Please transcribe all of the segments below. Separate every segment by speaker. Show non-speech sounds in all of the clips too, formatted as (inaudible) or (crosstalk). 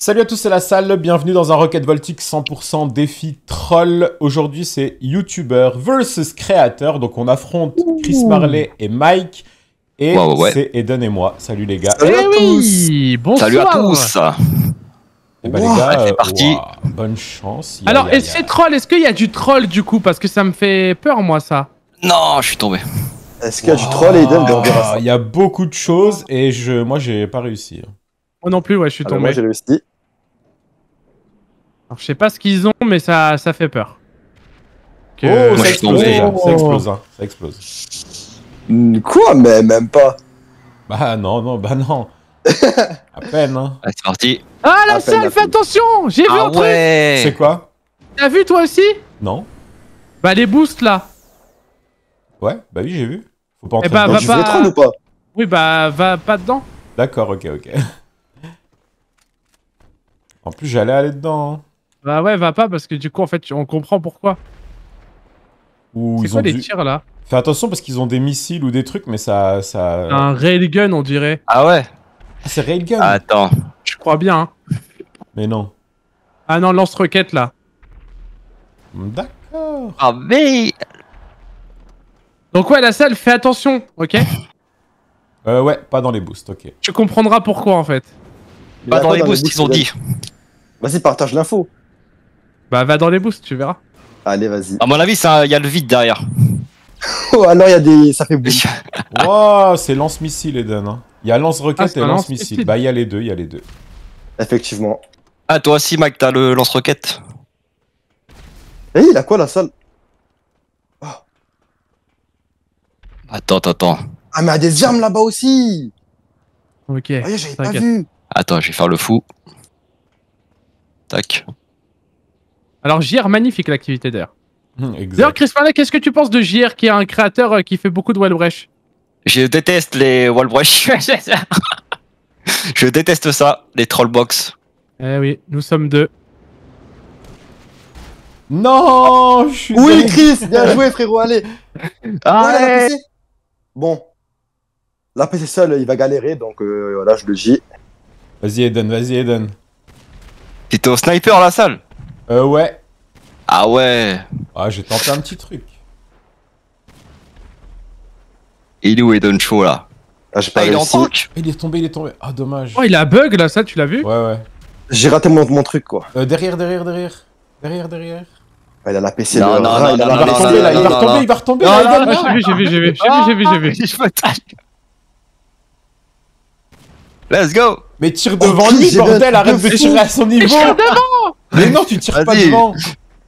Speaker 1: Salut à tous, c'est la salle, bienvenue dans un Rocket Voltic 100% défi troll. Aujourd'hui c'est YouTuber versus créateur, donc on affronte Chris Marley et Mike. Et
Speaker 2: Ouais, ouais, ouais.
Speaker 1: c'est Eden et moi. Salut les gars.
Speaker 3: Salut à
Speaker 4: Eh oui, bonsoir.
Speaker 2: Salut à tous
Speaker 1: Eh ben,
Speaker 2: Wow,
Speaker 1: les gars,
Speaker 2: c'est
Speaker 1: euh,
Speaker 2: parti.
Speaker 1: ouah, bonne chance. Y a-
Speaker 4: Alors,
Speaker 1: y a-
Speaker 4: et
Speaker 1: y a-
Speaker 4: c'est troll, est-ce qu'il y a du troll du coup? Parce que ça me fait peur, moi, ça.
Speaker 2: Non, je suis tombé.
Speaker 3: Est-ce qu'il y a du troll et Eden
Speaker 1: Il y a beaucoup de choses et je, moi j'ai pas réussi.
Speaker 4: Moi non plus, ouais, je suis
Speaker 3: Ah,
Speaker 4: tombé.
Speaker 3: moi j'ai réussi.
Speaker 4: Alors, je sais pas ce qu'ils ont, mais ça, ça fait peur. Que-
Speaker 1: Oh,
Speaker 2: moi,
Speaker 1: ça explose ça explose, hein, ça explose.
Speaker 3: Quoi Mais même pas.
Speaker 1: Bah non, non, bah non. (laughs) à peine, hein.
Speaker 2: Allez, c'est parti.
Speaker 4: Ah, la
Speaker 3: À
Speaker 4: salle, fais attention J'ai vu
Speaker 2: Ah
Speaker 4: un truc
Speaker 2: ouais
Speaker 1: C'est quoi?
Speaker 4: T'as vu toi aussi?
Speaker 1: Non
Speaker 4: Bah, les boosts là.
Speaker 1: Ouais, bah oui, j'ai vu. Faut pas entrer
Speaker 4: Eh bah,
Speaker 1: dedans.
Speaker 4: va pas-
Speaker 3: ou pas?
Speaker 4: Oui, bah, va pas dedans.
Speaker 1: D'accord, ok, ok. En plus, j'allais aller dedans. hein.
Speaker 4: Bah, ouais, va pas parce que du coup, en fait, on comprend pourquoi.
Speaker 1: Ou
Speaker 4: C'est
Speaker 1: ils
Speaker 4: quoi
Speaker 1: ont
Speaker 4: les
Speaker 1: dû...
Speaker 4: tirs là?
Speaker 1: Fais attention parce qu'ils ont des missiles ou des trucs, mais ça... ça...
Speaker 4: Un railgun, on dirait.
Speaker 2: Ah ouais?
Speaker 1: Ah, c'est Railgun
Speaker 2: Attends.
Speaker 4: Je crois bien. hein.
Speaker 1: Mais non.
Speaker 4: Ah non, lance-roquette là.
Speaker 1: D'accord.
Speaker 2: Ah mais
Speaker 4: Donc, ouais, la salle, fais attention, ok?
Speaker 1: Euh, ouais, pas dans les boosts, ok.
Speaker 4: Tu comprendras pourquoi en fait.
Speaker 2: Pas dans les boosts, ils ont dit.
Speaker 3: Vas-y, partage l'info.
Speaker 4: Bah, va dans les boosts, tu verras.
Speaker 3: Allez, vas-y.
Speaker 2: À mon avis, ça- il y a le vide derrière. (laughs)
Speaker 3: Oh, alors il y a des. Ça fait boum. (laughs)
Speaker 1: Wow, c'est lance-missile, Eden. hein. Il y a lance-roquette
Speaker 4: Ah,
Speaker 1: et lance-missile. Bah, il y a les deux, il y a les deux.
Speaker 3: Effectivement.
Speaker 2: Ah, toi aussi, Mike, t'as le lance-roquette.
Speaker 3: Eh, il a quoi la salle?
Speaker 2: Attends, attends, attends.
Speaker 3: Ah, mais il y a des armes là-bas aussi
Speaker 4: Ok.
Speaker 3: Ah, j'avais pas
Speaker 4: T'inquiète.
Speaker 3: vu.
Speaker 2: Attends, je vais faire le fou. Tac.
Speaker 4: Alors, JR, magnifique l'activité d'ailleurs.
Speaker 1: Hum,
Speaker 4: D'ailleurs. Chris qu'est-ce que tu penses de JR qui est un créateur euh, qui fait beaucoup de Wellbreach
Speaker 2: Je déteste les wallbrush. (laughs) je déteste ça, les trollbox.
Speaker 4: Eh oui, nous sommes deux.
Speaker 1: Non, je suis
Speaker 3: Oui,
Speaker 1: dingue.
Speaker 3: Chris Bien (laughs) joué, frérot, allez
Speaker 2: Ah
Speaker 3: Ouais, la PC Bon. La PC seul, il va galérer, donc euh, voilà, je le dis.
Speaker 1: Vas-y, Eden, vas-y, Eden.
Speaker 2: T'étais au sniper, la salle
Speaker 1: Euh, ouais.
Speaker 2: Ah ouais.
Speaker 1: Ah, j'ai tenté un petit truc.
Speaker 2: Il est où Eden Show, là
Speaker 3: Ah, j'ai pas
Speaker 2: Ah, il est en tank
Speaker 1: Il est tombé, il est tombé. Ah, dommage.
Speaker 4: Oh, il a bug là, ça, tu l'as vu
Speaker 1: Ouais, ouais.
Speaker 3: J'ai raté mon, mon truc, quoi.
Speaker 1: Euh, derrière, derrière, derrière. Derrière, derrière.
Speaker 3: Ah, il a la PC,
Speaker 2: Non, non,
Speaker 3: il
Speaker 1: va
Speaker 2: non,
Speaker 1: retomber, là, il
Speaker 2: non,
Speaker 1: va
Speaker 2: non,
Speaker 1: retomber,
Speaker 2: non.
Speaker 1: il va retomber,
Speaker 2: Non,
Speaker 1: là,
Speaker 2: non,
Speaker 1: Eden,
Speaker 4: Ah,
Speaker 1: non.
Speaker 4: j'ai vu, j'ai vu, j'ai vu, j'ai vu, j'ai vu, j'ai vu.
Speaker 2: Je me tâche. Let's go
Speaker 1: Mais tire devant
Speaker 3: Oh,
Speaker 1: lui, bordel, arrête de tirer à son niveau.
Speaker 4: tire devant
Speaker 1: Mais non, tu tires pas devant.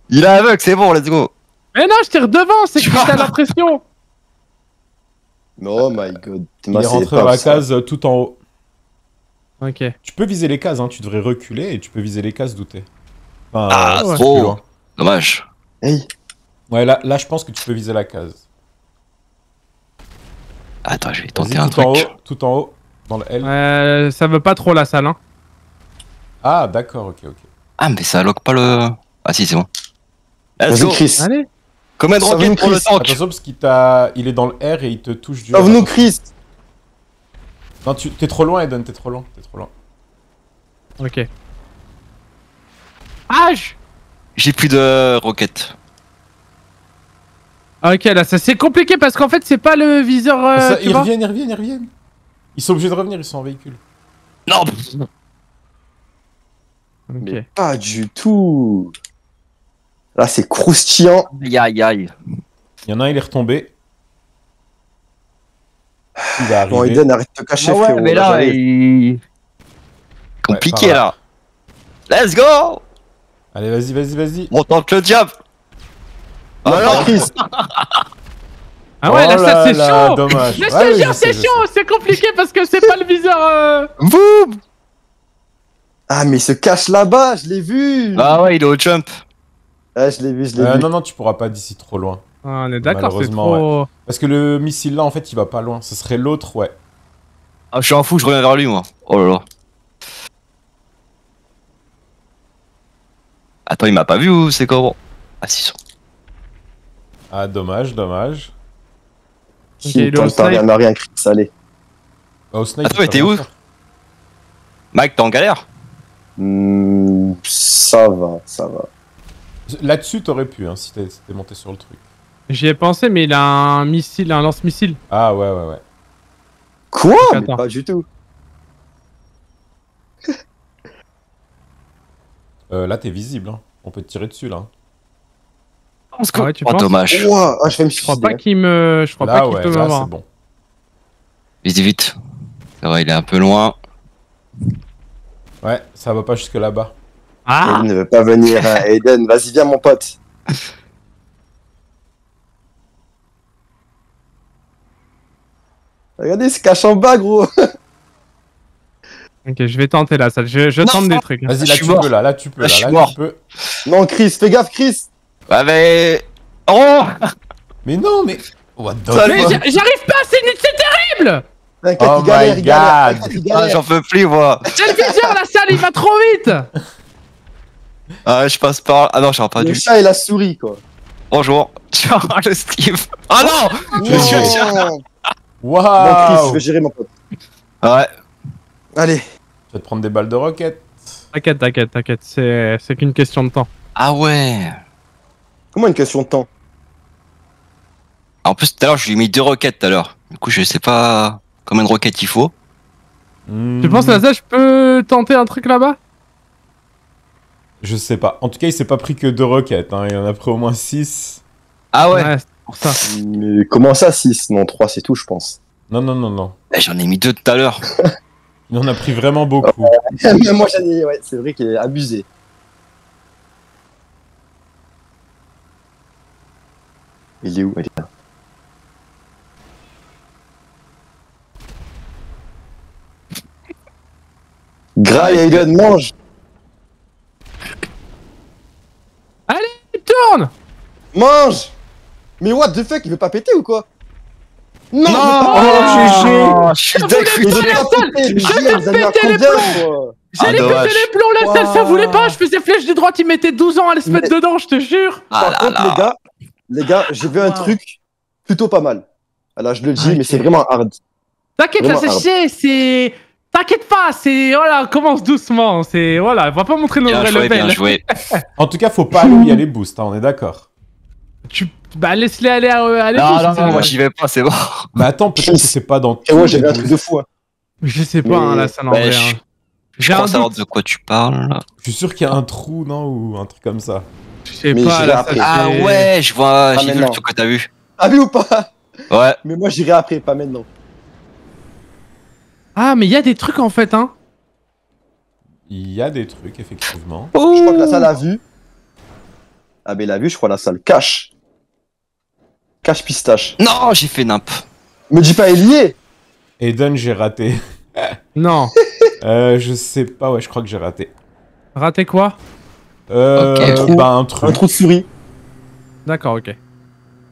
Speaker 2: Il est aveugle, c'est bon, let's go
Speaker 4: Mais non, je tire devant, c'est (laughs) que t'as l'impression.
Speaker 3: Oh my god.
Speaker 1: Il est rentré dans la case euh, tout en haut.
Speaker 4: Ok.
Speaker 1: Tu peux viser les cases, hein, tu devrais reculer et tu peux viser les cases d'où t'es. Enfin,
Speaker 2: Ah,
Speaker 1: euh,
Speaker 2: trop.
Speaker 1: plus loin.
Speaker 2: Dommage.
Speaker 3: Hey,
Speaker 1: Ouais, là, là, je pense que tu peux viser la case.
Speaker 2: Attends, je vais tenter un
Speaker 1: tout en
Speaker 2: truc.
Speaker 1: haut, tout en haut, dans le L.
Speaker 4: Euh, ça veut pas trop la salle, hein.
Speaker 1: Ah, d'accord, ok, ok.
Speaker 2: Ah, mais ça lock pas le... Ah si, c'est bon. Let's
Speaker 3: vas-y,
Speaker 2: go
Speaker 3: Chris.
Speaker 4: Allez.
Speaker 2: Combien de roquettes
Speaker 3: va,
Speaker 2: pour le
Speaker 3: Chris.
Speaker 2: tank
Speaker 1: Attention parce qu'il il est dans le R et il te touche du.
Speaker 3: Sauve-nous, Chris.
Speaker 1: Non, tu, t'es trop loin, Eden, t'es trop loin, t'es trop loin.
Speaker 4: Ok. Ah
Speaker 2: J'ai plus de roquettes.
Speaker 4: Ah, Ok, là, ça c'est compliqué parce qu'en fait, c'est pas le viseur. euh,
Speaker 1: Ça, reviennent, ils reviennent, ils reviennent. Ils sont obligés de revenir, ils sont en véhicule.
Speaker 2: Non
Speaker 4: Ok.
Speaker 3: Mais pas du tout. Là, c'est croustillant.
Speaker 2: Aïe aïe aïe.
Speaker 1: Il y en a un, il est retombé. Il va arriver.
Speaker 3: Bon, Eden, arrête de te cacher,
Speaker 2: Ah ouais,
Speaker 3: frérot.
Speaker 2: mais là,
Speaker 3: j'arrive.
Speaker 2: il... Compliqué, là. Let's go
Speaker 1: Allez, vas-y, vas-y, vas-y.
Speaker 2: On tente le diable Ah,
Speaker 3: non,
Speaker 2: non.
Speaker 3: Chris. (laughs)
Speaker 4: Ah ouais, là,
Speaker 1: Oh
Speaker 4: ça c'est chaud
Speaker 1: Dommage.
Speaker 4: Mais je
Speaker 1: Ouais,
Speaker 4: te jure, c'est chaud, c'est compliqué parce que c'est pas le viseur. euh,
Speaker 2: Boum
Speaker 3: Ah, mais il se cache là-bas, je l'ai vu.
Speaker 2: Ah ouais, il est au jump.
Speaker 3: Ah, je l'ai vu, je l'ai
Speaker 1: Euh,
Speaker 3: vu.
Speaker 1: non, non, tu pourras pas d'ici trop loin.
Speaker 4: Ah, on est d'accord, c'est
Speaker 1: Malheureusement,
Speaker 4: trop.
Speaker 1: Parce que le missile là, en fait, il va pas loin. Ce serait l'autre, ouais.
Speaker 2: Ah, je suis un fou, je reviens vers lui, moi. Oh là là. Attends, il m'a pas vu ou c'est comment? Ah, si, sont-
Speaker 1: Ah, dommage, dommage.
Speaker 3: Qui rien à rien.
Speaker 1: Ah, il
Speaker 2: mais
Speaker 1: peut
Speaker 2: t'es où. Mike, t'es en galère
Speaker 3: Hmm, ça va, ça va.
Speaker 1: Là-dessus, t'aurais pu, hein, si t'es monté sur le truc.
Speaker 4: J'y ai pensé, mais il a un missile, un lance-missile.
Speaker 1: Ah ouais, ouais, ouais.
Speaker 3: Quoi? Mais. Pas du tout.
Speaker 1: Euh, là, t'es visible, hein. On peut te tirer dessus, là.
Speaker 4: Ah ouais, tu
Speaker 2: Oh,
Speaker 4: penses
Speaker 2: dommage.
Speaker 3: Ouah, ah, je vais me
Speaker 4: Je crois pas qu'il me, je crois
Speaker 1: Là,
Speaker 4: pas qu'il
Speaker 1: ouais,
Speaker 4: peut
Speaker 1: là,
Speaker 4: m'avoir.
Speaker 1: c'est bon.
Speaker 2: Vite, vite. Ça va, il est un peu loin.
Speaker 1: Ouais, ça va pas jusque là-bas.
Speaker 4: Ah
Speaker 3: Il ne veut pas venir. Aiden, (laughs) vas-y, viens, mon pote. Regardez, il se cache en bas, gros.
Speaker 4: Ok, je vais tenter là, ça. Je, je
Speaker 2: Non,
Speaker 4: tente des trucs.
Speaker 1: Vas-y,
Speaker 2: Je
Speaker 1: là,
Speaker 2: suis
Speaker 1: tu peux, là. Là, tu peux.
Speaker 2: Là,
Speaker 1: Là, là, tu peux.
Speaker 3: Non, Chris, fais gaffe, Chris.
Speaker 2: Ouais, mais. Oh
Speaker 1: Mais non, mais... What the fuck?
Speaker 4: j'a- j'arrive pas, c'est c'est terrible
Speaker 3: T'inquiète,
Speaker 1: Oh
Speaker 3: il galère,
Speaker 1: my
Speaker 3: il galère.
Speaker 1: God.
Speaker 3: Il
Speaker 2: Ah, j'en peux plus, moi.
Speaker 4: J'ai le viseur, (laughs) la salle, il va trop vite
Speaker 2: Ah, je passe par. Ah non, j'aurais pas
Speaker 3: Le
Speaker 2: dû.
Speaker 3: chat et la souris, quoi.
Speaker 2: Bonjour. Tiens, (laughs) le Steve. Ah non
Speaker 1: Je suis-
Speaker 3: Non. Bon, je
Speaker 1: Waouh
Speaker 3: vais gérer mon pote.
Speaker 2: Ouais.
Speaker 3: Allez.
Speaker 1: Tu vas te prendre des balles de roquette.
Speaker 4: T'inquiète, t'inquiète, t'inquiète, c'est c'est qu'une question de temps.
Speaker 2: Ah ouais.
Speaker 3: Comment une question de temps
Speaker 2: En plus, tout à l'heure, je lui ai mis deux roquettes tout à l'heure. Du coup, je sais pas combien de roquettes il faut.
Speaker 4: Tu penses, là, ça, je peux tenter un truc là-bas?
Speaker 1: Je sais pas. En tout cas, il s'est pas pris que deux roquettes. Hein. Il en a pris au moins 6.
Speaker 2: Ah ouais,
Speaker 4: c'est pour ça.
Speaker 3: Mais comment ça, 6 Non, 3, c'est tout, je pense.
Speaker 1: Non, non, non, non.
Speaker 2: Eh, J'en ai mis deux tout à l'heure.
Speaker 1: Il en a pris vraiment beaucoup. (laughs)
Speaker 3: Même moi, j'en ai. Ouais, c'est vrai qu'il est abusé. Il est où Elle est là. Graille, Aiden, mange
Speaker 4: Il tourne
Speaker 3: Mange Mais what the fuck, il veut pas péter ou quoi Non, pas
Speaker 2: Oh,
Speaker 3: péter.
Speaker 2: je
Speaker 4: la
Speaker 3: péter,
Speaker 4: les plombs. J'allais
Speaker 2: Ah,
Speaker 4: péter les plombs, la salle, ça voulait pas Je faisais flèche de droite, il mettait 12 ans à se mettre dedans, je te jure
Speaker 2: Ah
Speaker 3: Par
Speaker 2: là
Speaker 3: contre,
Speaker 2: là.
Speaker 3: les gars, les gars, j'ai vu un truc plutôt pas mal. Alors, je le dis,
Speaker 4: Ok.
Speaker 3: mais c'est vraiment hard.
Speaker 4: T'inquiète, là,
Speaker 3: Vraiment
Speaker 4: c'est chier, c'est... T'inquiète pas, c'est... Voilà, commence doucement, c'est... Voilà, on va pas montrer nos
Speaker 2: Bien
Speaker 4: vrais
Speaker 2: joué, bien
Speaker 4: levels.
Speaker 2: joué. (laughs)
Speaker 1: En tout cas, faut pas aller où il y a les boosts, hein, on est d'accord.
Speaker 4: Tu... Bah, laisse-les aller à... à
Speaker 2: Non, non,
Speaker 4: ça.
Speaker 2: non, moi j'y vais pas, c'est bon.
Speaker 1: Mais (laughs) attends, peut-être que c'est pas dans
Speaker 3: Et moi, j'ai un truc de fou. hein.
Speaker 4: Je sais pas,
Speaker 3: Mais-
Speaker 4: hein, la salle en
Speaker 2: Ouais,
Speaker 4: vrai.
Speaker 2: je- crois savoir de quoi tu parles. là.
Speaker 1: Je suis sûr qu'il y a un trou, non Ou un truc comme ça.
Speaker 4: Sais pas,
Speaker 3: après.
Speaker 2: Ah ouais, je vois,
Speaker 3: Ah,
Speaker 2: j'ai
Speaker 3: mais
Speaker 2: vu le truc que t'as vu.
Speaker 3: Ah oui ou pas?
Speaker 2: Ouais.
Speaker 3: Mais moi, j'irai après, pas maintenant.
Speaker 4: Ah, mais il y a des trucs, en fait, hein
Speaker 1: Il y a des trucs, effectivement.
Speaker 3: Je crois que la salle a vu. Ah, mais la vue, je crois la salle cache. Cache pistache.
Speaker 2: Non, j'ai fait nimp.
Speaker 3: Me dis pas, il y est
Speaker 1: Eden, j'ai raté.
Speaker 4: Non. (laughs)
Speaker 1: Euh, je sais pas, ouais, je crois que j'ai raté.
Speaker 4: Raté quoi?
Speaker 1: Euh,
Speaker 2: Ok.
Speaker 1: bah, un
Speaker 3: Un
Speaker 1: truc.
Speaker 3: trou de souris.
Speaker 4: D'accord, ok.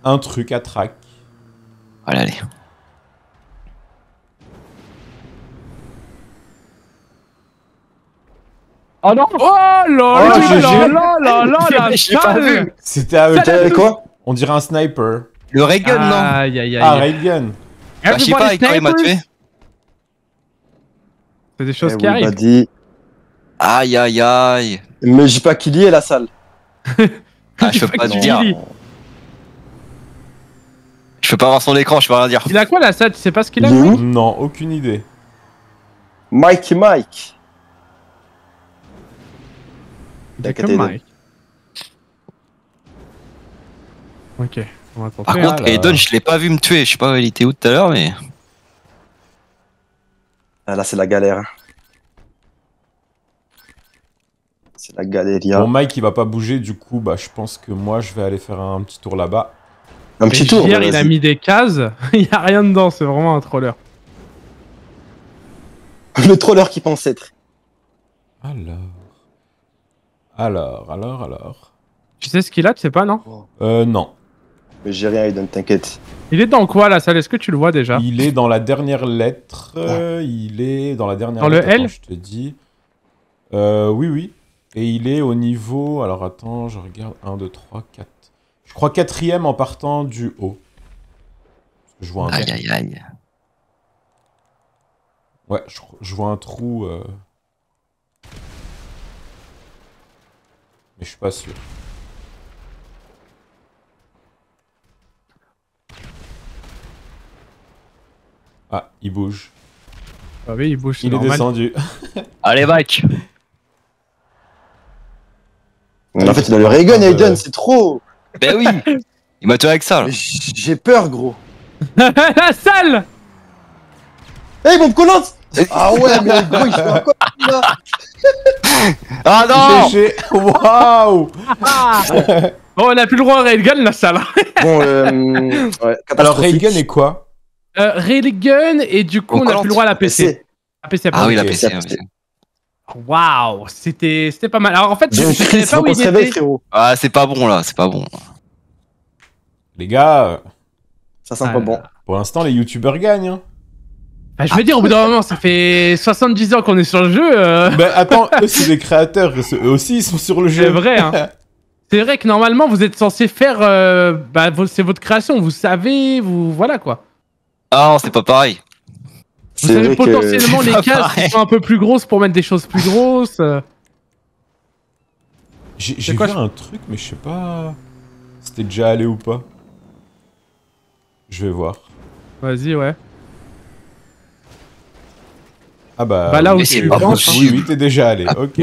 Speaker 1: Un truc à track.
Speaker 2: Allez, allez. Oh non
Speaker 4: Oh là là
Speaker 1: Oh,
Speaker 4: là là là là (laughs) la
Speaker 2: Je l'ai pas
Speaker 4: salle
Speaker 2: vu.
Speaker 1: C'était
Speaker 3: T'avais quoi
Speaker 1: On dirait un sniper.
Speaker 2: Le Reagan, non
Speaker 4: Aïe, aïe, aïe.
Speaker 1: Ah, Raygun.
Speaker 2: Bah, Je sais pas, quand il m'a tué.
Speaker 4: C'est des choses
Speaker 3: Eh
Speaker 4: qui
Speaker 3: oui,
Speaker 4: arrivent.
Speaker 3: dit.
Speaker 2: Aïe, aïe, aïe.
Speaker 3: Me dis pas qu'il y est, la salle. (laughs)
Speaker 2: Ah, je peux pas te dire. Je peux pas voir son écran, je peux rien dire.
Speaker 4: Il a quoi la salle? Tu sais pas ce qu'il a lui?
Speaker 3: Où
Speaker 1: Non, aucune idée.
Speaker 3: Mikey Mike. Eden.
Speaker 4: Mike. Ok, on va
Speaker 2: Par
Speaker 4: tenter.
Speaker 2: contre,
Speaker 1: là.
Speaker 2: Eden, je l'ai pas vu me tuer. Je sais pas où il était où tout à l'heure, mais.
Speaker 3: Ah, là, c'est la galère. C'est la galéria.
Speaker 1: Bon, Mike, il va pas bouger, du coup, bah, je pense que moi, je vais aller faire un petit tour là-bas.
Speaker 3: Un petit tour.
Speaker 4: Hier, il a mis des cases. (laughs) il y a rien dedans, c'est vraiment un troller.
Speaker 3: Le troller qui pense être.
Speaker 1: Alors. Alors, alors, alors.
Speaker 4: Tu sais ce qu'il a Tu sais pas, non
Speaker 1: Euh, non.
Speaker 3: Mais j'ai rien, Eden, t'inquiète.
Speaker 4: Il est dans quoi la salle? Est-ce que tu le vois déjà?
Speaker 1: Il est dans la dernière lettre. euh, il est dans la dernière
Speaker 4: Dans le
Speaker 1: lettre.
Speaker 4: L?
Speaker 1: attends, je te dis. Euh, oui, oui. Et il est au niveau. Alors attends, je regarde. 1, 2, 3, 4. Je crois quatrième en partant du haut. Parce que je vois un.
Speaker 2: Aïe, aïe, aïe.
Speaker 1: Ouais, je, je vois un trou. euh. Mais je suis pas sûr. Ah, il bouge.
Speaker 4: Ah oui, il bouge, c'est
Speaker 1: Il est descendu. (laughs) (laughs)
Speaker 2: Allez, Mike.
Speaker 3: Mais en fait, il a le
Speaker 1: Ah, bah,
Speaker 3: Aiden,
Speaker 1: ouais.
Speaker 3: c'est trop.
Speaker 2: Ben oui. (laughs) Il m'a tué avec ça, là.
Speaker 3: J'ai peur, gros. (laughs)
Speaker 4: La salle
Speaker 3: Hey, bombe collante Ah ouais, mais gros, il fait encore là.
Speaker 2: Ah non
Speaker 1: Waouh
Speaker 4: Oh, on a plus le droit à Railgun, la salle. (laughs)
Speaker 3: Bon, euh, ouais,
Speaker 1: Alors. Reagan est quoi?
Speaker 4: Euh, Railgun, et du coup,
Speaker 2: On
Speaker 4: a plus le droit à la PC. La PC,
Speaker 2: Ah oui, la
Speaker 1: Ok.
Speaker 2: PC.
Speaker 4: Waouh, c'était c'était pas mal. Alors en fait, je je savais pas où il était.
Speaker 3: frérot.
Speaker 2: Ah, c'est pas bon, là. C'est pas bon.
Speaker 1: Les gars, euh,
Speaker 3: Ça sent
Speaker 4: Ah
Speaker 3: pas
Speaker 4: là
Speaker 3: bon.
Speaker 1: pour l'instant, les youtubeurs gagnent. hein.
Speaker 4: Bah, je veux dire, au bout d'un moment, ça fait 70 ans qu'on est sur le jeu. euh,
Speaker 1: Ben attends, eux, c'est des créateurs. Eux aussi, ils sont sur le jeu.
Speaker 4: C'est vrai, hein. (laughs) C'est vrai que normalement, vous êtes censé faire. euh, bah, c'est votre création, vous savez, vous. Voilà quoi.
Speaker 2: Ah non, c'est pas pareil.
Speaker 4: Vous
Speaker 3: C'est
Speaker 4: avez
Speaker 3: que...
Speaker 4: potentiellement les cases qui sont un peu plus grosses pour mettre des choses plus grosses.
Speaker 1: J'ai vu un truc, mais je sais pas. C'était déjà allé ou pas. Je vais voir.
Speaker 4: Vas-y, ouais.
Speaker 1: Ah bah.
Speaker 4: Bah, là où
Speaker 2: c'est
Speaker 4: tu penses.
Speaker 1: Oui, oui, t'es déjà allé.
Speaker 2: Ah,
Speaker 1: Ok.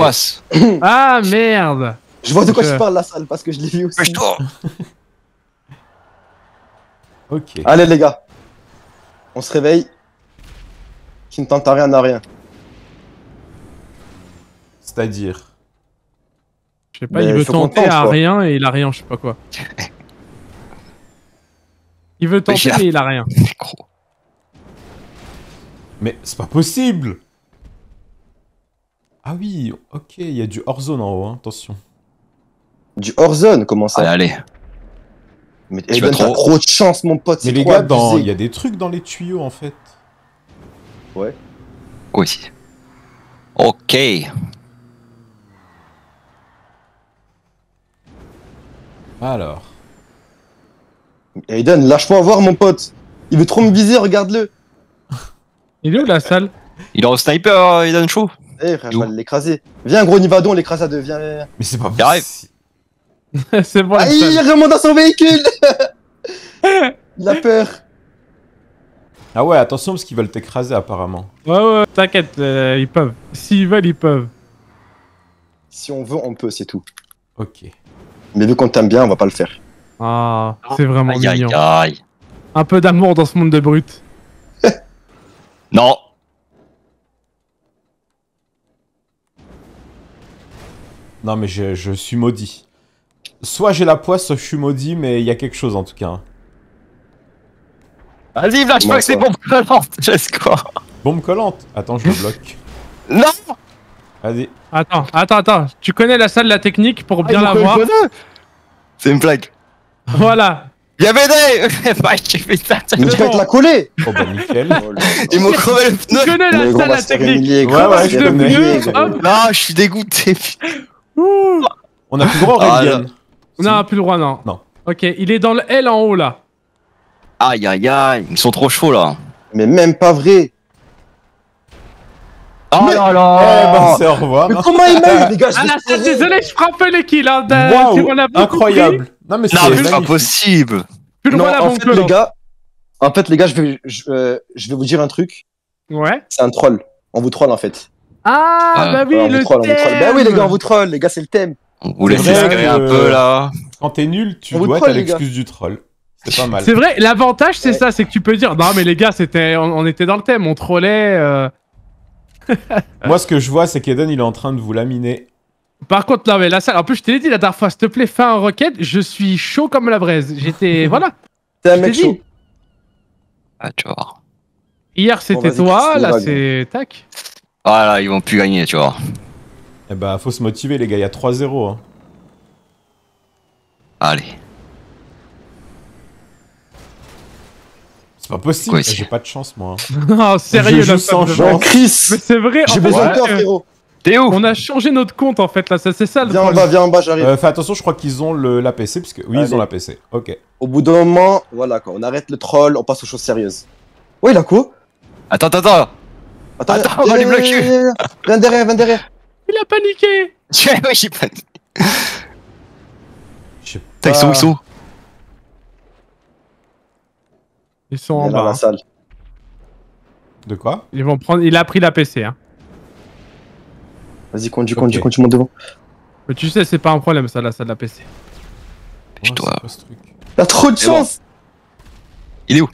Speaker 1: (coughs)
Speaker 4: Ah merde
Speaker 3: Je vois de quoi
Speaker 4: Je-
Speaker 3: je parle, la salle, parce que je l'ai vu aussi.
Speaker 2: Pêche-toi.
Speaker 1: Ok.
Speaker 3: Allez, les gars. On se réveille. Qui ne tente à rien n'a rien.
Speaker 1: C'est-à-dire.
Speaker 4: Je sais pas,
Speaker 3: Mais
Speaker 4: il veut tenter
Speaker 3: tente,
Speaker 4: à
Speaker 3: quoi.
Speaker 4: rien et il a rien, je sais pas quoi. (laughs) Il veut tenter mais il a rien. (laughs)
Speaker 1: Mais c'est pas possible Ah oui, ok, il y a du hors-zone en haut, hein, attention.
Speaker 3: Du hors-zone, comment ça
Speaker 2: Allez, allez.
Speaker 3: Mais
Speaker 2: Tu trop.
Speaker 3: trop de chance, mon pote.
Speaker 1: Mais
Speaker 3: c'est
Speaker 1: les gars, dans... il y a des trucs dans les tuyaux en fait.
Speaker 2: Oui. Ok.
Speaker 1: Alors.
Speaker 3: Aiden, lâche-moi voir, mon pote. Il veut trop me viser, regarde-le.
Speaker 4: Il est où la salle?
Speaker 2: Il est en sniper, euh, Eden Show.
Speaker 3: Eh, frère, je vais l'écraser. Viens, gros, Nivadon, on l'écrase à deux. Viens.
Speaker 1: Mais c'est pas
Speaker 2: Il arrive.
Speaker 1: possible. (laughs)
Speaker 4: C'est bon,
Speaker 3: Ah,
Speaker 4: la
Speaker 3: il
Speaker 4: salle.
Speaker 3: remonte dans son véhicule (laughs) Il a peur.
Speaker 1: Ah ouais, attention parce qu'ils veulent t'écraser apparemment.
Speaker 4: Ouais, ouais, t'inquiète, euh, ils peuvent. S'ils veulent, ils peuvent.
Speaker 3: Si on veut, on peut, c'est tout.
Speaker 1: Ok.
Speaker 3: Mais vu qu'on t'aime bien, on va pas le faire.
Speaker 4: Ah, c'est vraiment
Speaker 2: Aïe, aïe,
Speaker 4: mignon.
Speaker 2: aïe.
Speaker 4: Un peu d'amour dans ce monde de brutes. (laughs)
Speaker 2: Non.
Speaker 1: Non mais je, je suis maudit. Soit j'ai la poisse, soit je suis maudit, mais il y a quelque chose en tout cas.
Speaker 2: Vas-y, lâche
Speaker 3: Comment
Speaker 2: pas que c'est bon collante. (laughs) Laisse quoi.
Speaker 1: Bombe collante. Attends, je le bloque.
Speaker 2: Non
Speaker 1: Vas-y.
Speaker 4: Attends, attends, attends. Tu connais la salle, la technique pour bien la voir?
Speaker 2: C'est une blague.
Speaker 4: Voilà.
Speaker 2: Il y avait des. (laughs) Mike, j'ai fait ça.
Speaker 3: Mais tu te la coller
Speaker 1: Oh bah nickel. (laughs)
Speaker 2: Ils m'ont crevé le
Speaker 4: Tu
Speaker 2: pneu.
Speaker 4: connais
Speaker 3: Mais
Speaker 4: la salle,
Speaker 3: va
Speaker 4: la technique?
Speaker 1: Ouais, ouais, je.
Speaker 2: Non, je suis dégoûté.
Speaker 1: On a plus le droit
Speaker 2: Ah.
Speaker 4: On n'a plus le droit, non.
Speaker 1: Non.
Speaker 4: Ok, il est dans le L en haut là.
Speaker 2: Aïe, aïe, aïe. Ils sont trop chauds là.
Speaker 3: Mais même pas vrai.
Speaker 2: Oh
Speaker 3: Mais-
Speaker 2: là
Speaker 1: Eh
Speaker 2: là.
Speaker 1: c'est au revoir.
Speaker 3: Mais comment il m'a eu, les gars je
Speaker 4: Ah
Speaker 3: pleurer.
Speaker 4: désolé, je frappe les kills. Hein, tu
Speaker 1: Waouh, incroyable.
Speaker 4: pris.
Speaker 1: Non mais c'est
Speaker 2: pas possible.
Speaker 4: Plus le
Speaker 3: Non,
Speaker 4: droit à la
Speaker 3: en fait, les gars, en fait, les gars, je vais, je, euh, je vais vous dire un truc.
Speaker 4: Ouais.
Speaker 3: C'est un troll. On vous troll, en fait.
Speaker 4: Ah,
Speaker 2: Ah,
Speaker 4: bah oui, le
Speaker 3: troll, on vous troll.
Speaker 4: thème.
Speaker 3: Bah oui, les gars, on vous troll. Les gars, c'est le thème.
Speaker 2: On vous laisse un peu là.
Speaker 1: Quand t'es nul, tu
Speaker 3: On
Speaker 1: dois
Speaker 3: gars.
Speaker 1: l'excuse du troll. C'est pas mal.
Speaker 4: C'est vrai, l'avantage c'est
Speaker 3: Ouais.
Speaker 4: ça, c'est que tu peux dire non mais les gars, c'était on, on était dans le thème, on trollait. euh. (laughs)
Speaker 1: Moi ce que je vois c'est qu'Eden il est en train de vous laminer.
Speaker 4: Par contre, non mais la salle, en plus je te l'ai dit la dernière fois, s'il te plaît, fais un rocket, je suis chaud comme la braise. J'étais (laughs) voilà.
Speaker 3: C'est un mec chaud.
Speaker 2: Ah, tu vois.
Speaker 4: Hier c'était toi, là c'est tac.
Speaker 2: Voilà, ils vont plus gagner, tu vois.
Speaker 1: Eh bah faut se motiver les gars, il y a 3-0. hein.
Speaker 2: Allez.
Speaker 1: C'est pas possible, j'ai pas de chance moi. (laughs)
Speaker 4: non, sérieux
Speaker 1: Je
Speaker 4: la
Speaker 1: sans chance.
Speaker 3: Jean Chris,
Speaker 4: Mais c'est vrai, en
Speaker 3: j'ai besoin de
Speaker 4: ouais,
Speaker 3: toi, frérot.
Speaker 2: T'es où
Speaker 4: On a changé notre compte en fait là, ça c'est ça le
Speaker 3: Viens en bas, viens en bas, j'arrive.
Speaker 1: Euh, fais attention, je crois qu'ils ont le, la PC, parce que oui, ils ont la PC. Ok.
Speaker 3: Au bout d'un moment, voilà quoi, on arrête le troll, on passe aux choses sérieuses. Ouais, il a quoi
Speaker 2: Attends, attends, attends.
Speaker 3: Attends,
Speaker 2: Attends, on va
Speaker 3: viens,
Speaker 2: les bloquer.
Speaker 3: viens, derrière, viens derrière.
Speaker 4: Il a paniqué. (laughs)
Speaker 2: oui, j'ai pas dit. Putain, ils sont où, ils sont où
Speaker 4: Ils sont en
Speaker 3: dans
Speaker 4: bas.
Speaker 3: la
Speaker 4: hein.
Speaker 3: salle.
Speaker 1: De quoi?
Speaker 4: Ils vont prendre. Il a pris la PC. Hein.
Speaker 3: Vas-y, conduis, conduis, conduis, monte devant.
Speaker 4: Mais tu sais, c'est pas un problème ça, la salle de la PC.
Speaker 3: Il a trop de
Speaker 2: bon.
Speaker 3: chance
Speaker 2: Il est où?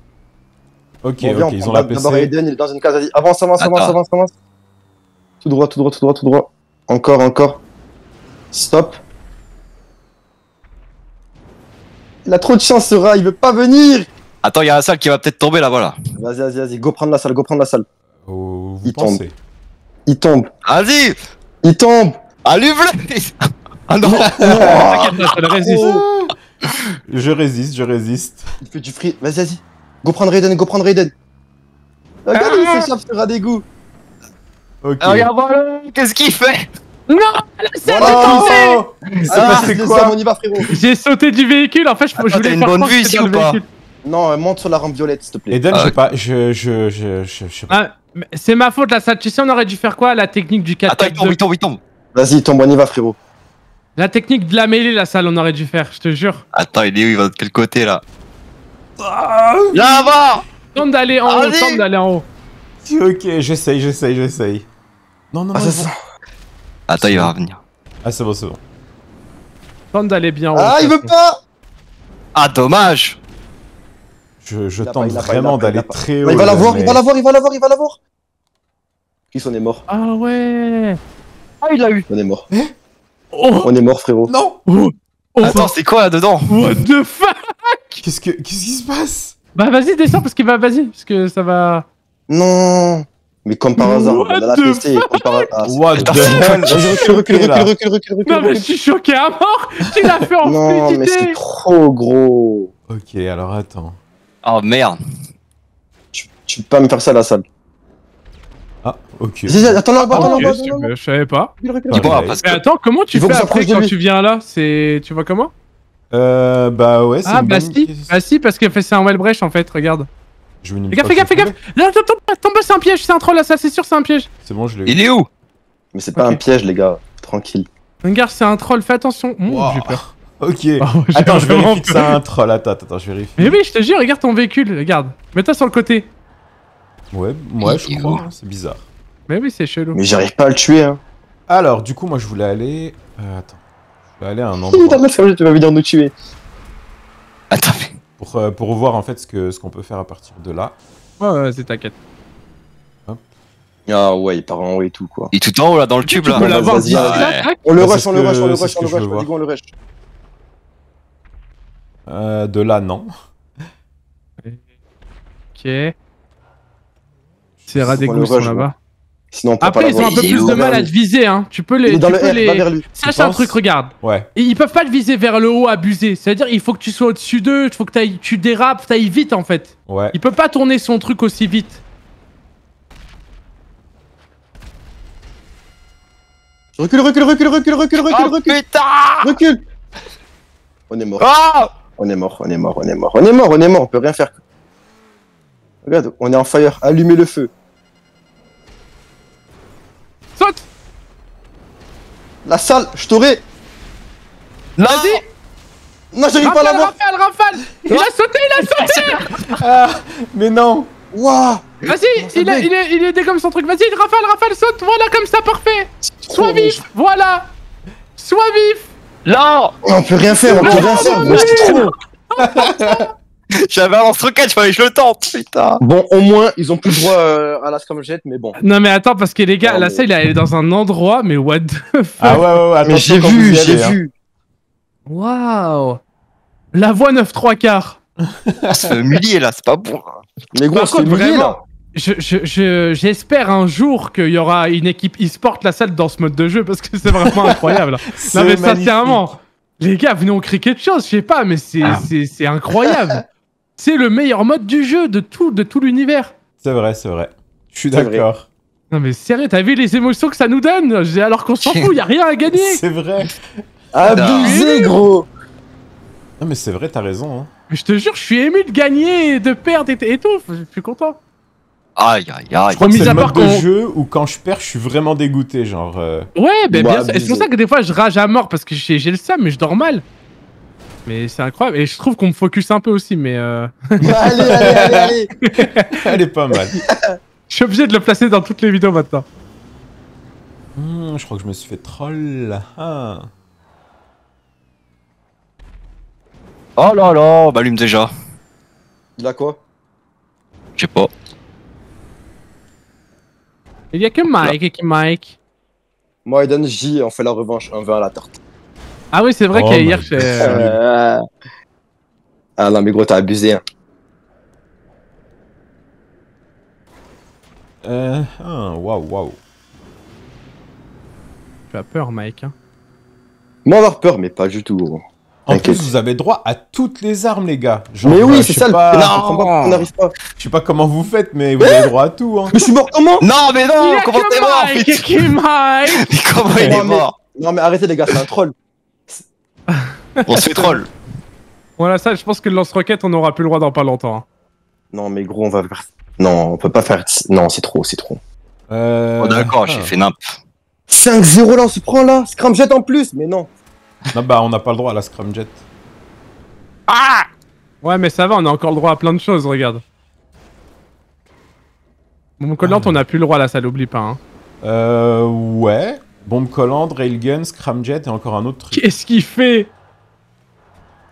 Speaker 1: Ok,
Speaker 3: Bon, viens,
Speaker 1: ok, ils ont la
Speaker 3: D'abord. Aiden, il est dans une case. Vas-y, avance, avance, avance, avance, avance. Tout droit, tout droit, tout droit, tout droit. Encore, encore. Stop. Il a trop de chance, ce rat, il veut pas venir.
Speaker 2: Attends, il y a la salle qui va peut-être tomber là, voilà.
Speaker 3: Vas-y, vas-y, vas-y, go prendre la salle, go prendre la salle.
Speaker 1: Oh, vous
Speaker 3: Il tombe.
Speaker 1: pensez
Speaker 3: Il tombe,
Speaker 2: Vas-y
Speaker 3: il tombe.
Speaker 2: Allume-le Ah non
Speaker 4: T'inquiète, la salle résiste.
Speaker 1: Je résiste, je résiste.
Speaker 3: Il fait du free. Vas-y, vas-y. Go prendre Raiden, go prendre Raiden. Regarde, il s'échappe, ce rat d'égout.
Speaker 1: Ok.
Speaker 2: Ah, Regarde, voilà Qu'est-ce qu'il fait
Speaker 4: Non La salle est tombée
Speaker 1: Oh C'est
Speaker 3: Ah,
Speaker 1: quoi
Speaker 3: on y va, frérot.
Speaker 4: J'ai sauté du véhicule, en fait, je,
Speaker 2: Attends,
Speaker 4: je voulais
Speaker 2: t'as une
Speaker 4: faire
Speaker 2: bonne vue ici ou
Speaker 4: le
Speaker 2: pas
Speaker 4: véhicule.
Speaker 3: Non, euh, monte sur la rampe violette, s'il te plaît.
Speaker 1: Eden,
Speaker 2: Ah,
Speaker 1: je sais pas, je, je, je, je, je sais pas.
Speaker 4: Ah, mais c'est ma faute, la salle. Tu sais, on aurait dû faire quoi La technique du 4
Speaker 2: Attends, il tombe, il tombe, il tombe
Speaker 3: Vas-y, tombe, on y va, frérot.
Speaker 4: La technique de la mêlée, la salle, on aurait dû faire, je te jure.
Speaker 2: Attends, il est où Il va de quel côté là?
Speaker 1: Ah,
Speaker 2: Là-bas
Speaker 4: Tente d'aller en haut, tente d'aller en haut.
Speaker 1: ok, j'essaye, j'essaye, j'essaye. Non, non,
Speaker 3: Ah,
Speaker 1: non.
Speaker 3: ça.
Speaker 2: Attends, il va revenir.
Speaker 1: Ah, c'est bon, c'est bon.
Speaker 4: Tente d'aller bien en haut.
Speaker 3: Ah, il veut pas
Speaker 2: Ah, dommage
Speaker 1: Je, tente
Speaker 3: pas,
Speaker 1: vraiment d'aller très haut.
Speaker 3: Il va
Speaker 1: là,
Speaker 3: l'avoir,
Speaker 1: mais-
Speaker 3: il va l'avoir, il va l'avoir, il va l'avoir. Chris, on est mort.
Speaker 4: Ah ouais.
Speaker 2: Ah, il l'a eu
Speaker 3: On est mort.
Speaker 4: Oh,
Speaker 3: On est mort, frérot.
Speaker 1: Non
Speaker 4: oh, oh.
Speaker 2: Attends, c'est quoi là-dedans
Speaker 4: What the fuck?
Speaker 1: Qu'est-ce que, qu'est-ce qui se passe?
Speaker 4: Bah vas-y, descends parce qu'il va, vas-y, parce que ça va.
Speaker 3: Non Mais comme par hasard,
Speaker 4: What
Speaker 3: on a la
Speaker 4: the
Speaker 3: PC, comme par hasard.
Speaker 1: What the hell
Speaker 3: Vas-y, recule, recule,
Speaker 1: là.
Speaker 3: recule, recule, recule, recule,
Speaker 4: Non mais je suis choqué à mort Tu l'as fait en
Speaker 3: Non, mais c'est
Speaker 4: fluidité
Speaker 3: trop gros.
Speaker 1: Ok, alors attends.
Speaker 2: Oh merde
Speaker 3: Tu, tu peux pas me faire ça à la salle.
Speaker 1: Ah, ok.
Speaker 3: Attends là,
Speaker 4: Ah,
Speaker 3: attends là,
Speaker 4: ok,
Speaker 3: attends
Speaker 4: si,
Speaker 3: là, attends là.
Speaker 4: mais je savais pas. Mais
Speaker 2: que...
Speaker 4: attends, comment tu fais après quand tu viens là? C'est, tu vois comment?
Speaker 1: Euh, bah ouais, c'est
Speaker 4: Ah bah si, bah si parce que fait c'est un Wellbrecht en fait, regarde.
Speaker 1: Je
Speaker 4: Fais gaffe, fais gaffe, fais gaffe Là, pas, tombe pas, c'est un piège, c'est un troll là, ça c'est sûr c'est un piège.
Speaker 1: C'est bon, je l'ai eu.
Speaker 2: Il est où?
Speaker 3: Mais c'est pas un piège, les gars. Tranquille.
Speaker 4: Regarde, c'est un troll, fais attention. Mmh,
Speaker 1: Wow.
Speaker 4: J'ai peur.
Speaker 1: Ok.
Speaker 4: Ah
Speaker 1: Attends, je vérifie que c'est un troll. Attends, attends, je vérifie.
Speaker 4: Mais oui, je te jure, regarde ton véhicule, regarde. Mets-toi sur le côté.
Speaker 1: Ouais, ouais, je crois. hein, C'est bizarre.
Speaker 4: Mais oui, c'est chelou.
Speaker 3: Mais j'arrive pas à le tuer, hein.
Speaker 1: Alors, du coup, moi, je voulais aller. Euh, attends. Je voulais aller à un (laughs) endroit
Speaker 3: tu vas venir nous tuer.
Speaker 2: Attends, mais...
Speaker 1: pour, euh, pour voir en fait ce que ce qu'on peut faire à partir de là.
Speaker 4: Ouais, ouais, c'est t'inquiète.
Speaker 3: Ah ouais, il part en haut et tout, quoi.
Speaker 2: Il est tout en haut là, dans le tube
Speaker 4: Tu
Speaker 2: là.
Speaker 3: On le rush, on le rush, on le rush, on le rush, on le rush.
Speaker 1: Euh, de là, non.
Speaker 4: Ok. C'est ras des sont là-bas.
Speaker 3: Sinon, on peut
Speaker 4: Après,
Speaker 3: pas
Speaker 4: ils ont un peu
Speaker 2: Il est
Speaker 4: plus de mal à te viser, hein. Tu peux
Speaker 3: Il
Speaker 4: les.
Speaker 3: est dans le R, va
Speaker 4: les...
Speaker 3: vers lui.
Speaker 4: Sache
Speaker 1: Tu
Speaker 4: un truc, regarde.
Speaker 1: Ouais.
Speaker 4: Et ils peuvent pas te viser vers le haut abusé. C'est-à-dire, il faut que tu sois au-dessus d'eux, il faut que t'ailles- tu dérapes, t'ailles vite en fait.
Speaker 1: Ouais.
Speaker 4: Il peut pas tourner son truc aussi vite.
Speaker 3: Recule, recule, recule, recule, recule, recule,
Speaker 2: Oh
Speaker 3: recule,
Speaker 2: putain
Speaker 3: recule. On est mort.
Speaker 2: Ah
Speaker 3: On est mort, on est mort, on est mort, on est mort, on est mort, on peut rien faire. Regarde, on est en fire, allumez le feu.
Speaker 4: Saute
Speaker 3: La salle, je t'aurai.
Speaker 2: Vas-y
Speaker 3: Non, j'arrive pas à
Speaker 4: Rafale,
Speaker 3: l'avoir.
Speaker 4: rafale, rafale Il a sauté, il a (laughs) sauté
Speaker 1: Ah, mais non.
Speaker 3: Waouh.
Speaker 4: Vas-y, il, est- il, est, il est comme son truc. Vas-y, rafale, rafale, saute Voilà, comme ça, parfait Sois vif Voilà Sois vif
Speaker 2: Non
Speaker 3: On peut rien faire, on peut rien faire. mais c'est trop.
Speaker 2: J'avais un lance-roquette, fallait que je le tente Putain
Speaker 3: Bon, au moins, ils ont plus le droit euh, à la scramjet, mais bon.
Speaker 4: Non mais attends, parce que les gars, là,
Speaker 3: mais-
Speaker 4: ça, il est dans un endroit, mais what the fuck?
Speaker 1: Ah ouais, ouais, ouais.
Speaker 3: Mais j'ai vu, j'ai
Speaker 1: hein.
Speaker 3: vu.
Speaker 4: Waouh La voie 9 3 quarts
Speaker 2: On se fait humilier là, c'est pas bon
Speaker 3: Mais gros, on se fait
Speaker 4: contre,
Speaker 3: humilier,
Speaker 4: vraiment,
Speaker 3: là.
Speaker 4: je, je, je- j'espère un jour qu'il y aura une équipe e-sport la salle dans ce mode de jeu parce que c'est vraiment (laughs) incroyable. Non mais sincèrement, les gars, venez on crée quelque chose, je sais pas, mais c'est,
Speaker 1: Ah.
Speaker 4: incroyable. c'est le meilleur mode du jeu de tout, de tout l'univers.
Speaker 1: C'est vrai, c'est vrai. Je suis d'accord.
Speaker 4: Non mais sérieux, t'as vu les émotions que ça nous donne? J'ai- Alors qu'on s'en fout, y a rien à gagner. (laughs)
Speaker 1: C'est vrai.
Speaker 3: Abusé, gros.
Speaker 1: Non, mais c'est vrai, t'as raison. Hein.
Speaker 4: Mais je te jure, je suis ému de gagner, de perdre et, et tout. Je suis content.
Speaker 2: Aïe aïe aïe
Speaker 1: Je crois
Speaker 4: Mis
Speaker 1: c'est
Speaker 4: à part qu'on-
Speaker 1: jeu où quand je perds, je suis vraiment dégoûté. Genre, euh,
Speaker 4: Ouais, ben
Speaker 3: Bah,
Speaker 4: bien sûr. C'est pour ça que des fois je rage à mort parce que j'ai le seum, mais je dors mal. Mais c'est incroyable. Et je trouve qu'on me focus un peu aussi, mais euh, (laughs)
Speaker 3: allez, allez, allez, allez. (laughs)
Speaker 1: Elle est pas mal. (laughs)
Speaker 4: je suis obligé de le placer dans toutes les vidéos maintenant.
Speaker 1: Hmm, je crois que je me suis fait troll. Ah.
Speaker 2: Oh là là, bah allume déjà.
Speaker 3: Il a quoi?
Speaker 2: Je sais pas.
Speaker 4: Il y a que Mike et que Mike.
Speaker 3: Moi, Eden, J, on fait la revanche. On va à la tarte.
Speaker 4: Ah oui, c'est vrai
Speaker 1: Oh
Speaker 4: qu'il y a
Speaker 1: my
Speaker 4: hier,
Speaker 1: God.
Speaker 4: j'ai- euh,
Speaker 3: Euh, Ah non, mais gros, t'as abusé. Hein.
Speaker 1: Euh, ah, waouh, waouh.
Speaker 4: tu as peur, Mike. Hein.
Speaker 3: Moi, avoir peur, mais pas du tout. gros.
Speaker 1: En plus, vous avez droit à toutes les armes, les gars. Genre,
Speaker 3: mais
Speaker 1: euh,
Speaker 3: oui,
Speaker 1: je
Speaker 3: c'est ça le
Speaker 1: pas-
Speaker 3: pas, on n'arrive pas.
Speaker 1: Je sais pas comment vous faites, mais vous avez droit à tout. Hein.
Speaker 3: Mais je suis mort comment?
Speaker 2: Non, mais non, comment t'es mort (laughs) Mais comment il est
Speaker 3: Non,
Speaker 2: mort?
Speaker 3: Non, mais arrêtez, les gars, c'est un troll.
Speaker 2: On se fait troll. (laughs)
Speaker 4: Voilà, ça, je pense que le lance-roquette, on n'aura plus le droit dans pas longtemps. hein.
Speaker 3: Non, mais gros, on va faire. Non, on peut pas faire. Non, c'est trop, c'est trop.
Speaker 1: Euh,
Speaker 2: Oh, d'accord,
Speaker 1: ah.
Speaker 2: j'ai fait nimp.
Speaker 3: 5-0 là, on se prend là. Scramjet en plus, mais non. (laughs)
Speaker 1: Non, bah, on n'a pas le droit à la scramjet.
Speaker 4: Ouais, mais ça va, on a encore le droit à plein de choses, regarde. Bon, collante,
Speaker 1: Ah.
Speaker 4: on n'a plus le droit là, ça l'oublie pas. Hein.
Speaker 1: Euh, ouais. Bombe collante, railgun, scramjet et encore un autre truc.
Speaker 4: Qu'est-ce qu'il fait?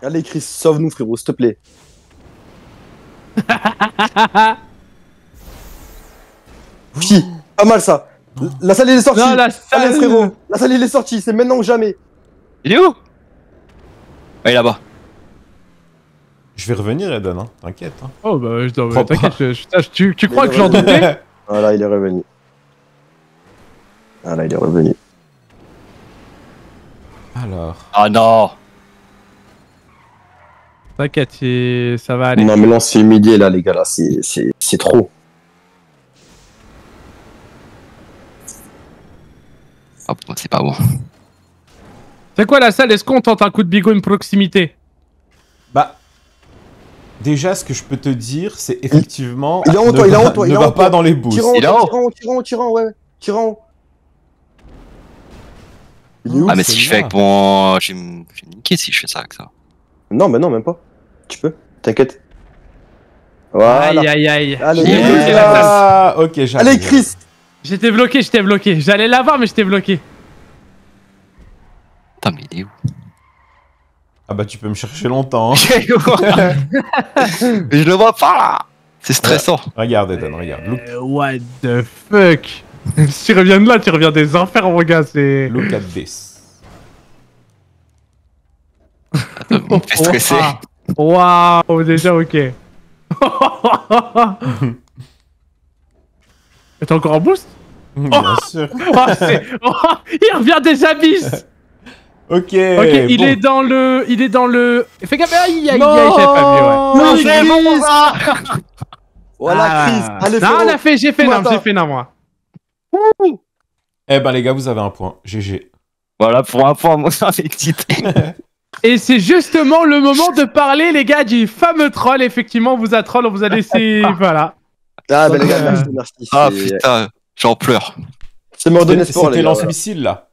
Speaker 3: Allez, Chris, sauve-nous, frérot, s'il te plaît. (laughs) Oui, pas mal ça. La salle, il est sortie.
Speaker 4: Non, la
Speaker 3: Allez,
Speaker 4: salle
Speaker 3: frérot. La salle, il est sortie. C'est maintenant ou jamais.
Speaker 2: Il est où? Ah, Il est là-bas.
Speaker 1: Je vais revenir, Eden, hein. t'inquiète. Hein.
Speaker 4: Oh bah, je- t'inquiète, je- je- tu, tu
Speaker 3: Mais
Speaker 4: crois que j'en
Speaker 3: non.
Speaker 4: doutais? (laughs)
Speaker 3: Voilà, il est revenu. Voilà, il est revenu.
Speaker 1: Alors.
Speaker 2: Ah non
Speaker 4: T'inquiète, c'est- ça va aller.
Speaker 3: Non, mais lance midi là, les gars, là, c'est- c'est c'est trop.
Speaker 2: Ah, bon, C'est pas bon.
Speaker 4: C'est quoi la salle? Est-ce qu'on tente un coup de bigot une proximité?
Speaker 1: Bah. Déjà, ce que je peux te dire, c'est effectivement.
Speaker 3: Il est en haut,
Speaker 1: ne
Speaker 3: toi, il est en
Speaker 1: va-
Speaker 3: haut, toi,
Speaker 1: Ne
Speaker 3: il est en
Speaker 1: va
Speaker 3: haut,
Speaker 1: pas
Speaker 3: toi.
Speaker 1: dans les boosts.
Speaker 3: Tirant,
Speaker 2: Il est en haut.
Speaker 3: tirant, tirant, tirant, ouais. Tirant. Il est où?
Speaker 2: Ah, mais si je fais avec mon. Je vais me je vais me niquer si je fais ça avec ça.
Speaker 3: Non, mais non, même pas. Tu peux, t'inquiète. Voilà.
Speaker 4: Aïe aïe aïe.
Speaker 3: Allez,
Speaker 2: Yeah.
Speaker 1: Ah, ok, j'arrive.
Speaker 3: Allez, Chris
Speaker 4: J'étais bloqué, j'étais bloqué. J'allais l'avoir, mais j'étais bloqué.
Speaker 2: Putain, mais il est où
Speaker 1: Ah, bah, tu peux me chercher longtemps. hein.
Speaker 2: Mais (laughs) (laughs) je le vois pas là C'est stressant.
Speaker 1: regarde, Eden, regarde. Look,
Speaker 4: Euh, what the fuck? Si (laughs) tu reviens de là, tu reviens des enfers, mon gars. C'est.
Speaker 1: look at this.
Speaker 2: Fait stresser.
Speaker 4: Waouh, Waouh, déjà ok. Et T'as encore un boost?
Speaker 1: Bien sûr.
Speaker 4: Oh, c'est- oh, Il revient des abysses
Speaker 1: Ok.
Speaker 4: Ok, il
Speaker 1: bon.
Speaker 4: est dans le... Il est dans le... Fais gaffe, aïe aïe aïe, pas vu, ouais.
Speaker 3: Non, Chris
Speaker 2: bon
Speaker 3: Voilà,
Speaker 4: Ah.
Speaker 3: Chris Allez,
Speaker 4: Non, on a fait, j'ai fait, non, j'ai fait, non, moi.
Speaker 1: Eh ben, les gars, vous avez un point. GG.
Speaker 2: Voilà, pour un point, moi ça fait. (laughs)
Speaker 4: Et c'est justement le moment de parler, les gars, du fameux troll. Effectivement, on vous a troll, on vous a laissé... (laughs) voilà.
Speaker 3: Ah, bah, les
Speaker 4: Euh,
Speaker 3: gars, merci, merci.
Speaker 2: Ah putain, j'en pleure.
Speaker 3: C'est mort de
Speaker 1: C'était lance-missile, là.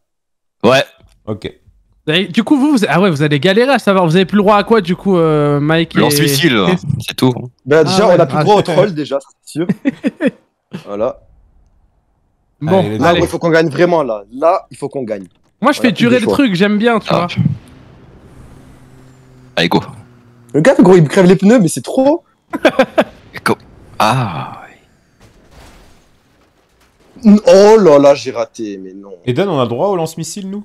Speaker 2: Ouais.
Speaker 1: Ok.
Speaker 4: Du coup, vous, vous- ah ouais, vous allez galérer à savoir. Vous avez plus le droit à quoi, du coup, euh, Mike et-
Speaker 2: Lance-missile, c'est tout.
Speaker 3: Bah, déjà,
Speaker 4: Ah ouais,
Speaker 3: on a plus
Speaker 4: ah,
Speaker 3: droit au
Speaker 4: c'est-
Speaker 3: troll, déjà, c'est sûr. (laughs) voilà.
Speaker 4: Bon,
Speaker 1: Allez,
Speaker 3: Là,
Speaker 4: allez.
Speaker 3: il faut qu'on gagne vraiment, là. Là, il faut qu'on gagne.
Speaker 4: Moi, je
Speaker 3: on
Speaker 4: fais durer le truc, j'aime bien, tu
Speaker 2: Ah.
Speaker 4: vois.
Speaker 2: Allez, go.
Speaker 3: Le gars, gros, il me crève les pneus, mais c'est trop. (laughs)
Speaker 2: Go. Ah,
Speaker 3: Oh là là, j'ai raté, mais non.
Speaker 1: Eden, on a le droit au lance-missile, nous?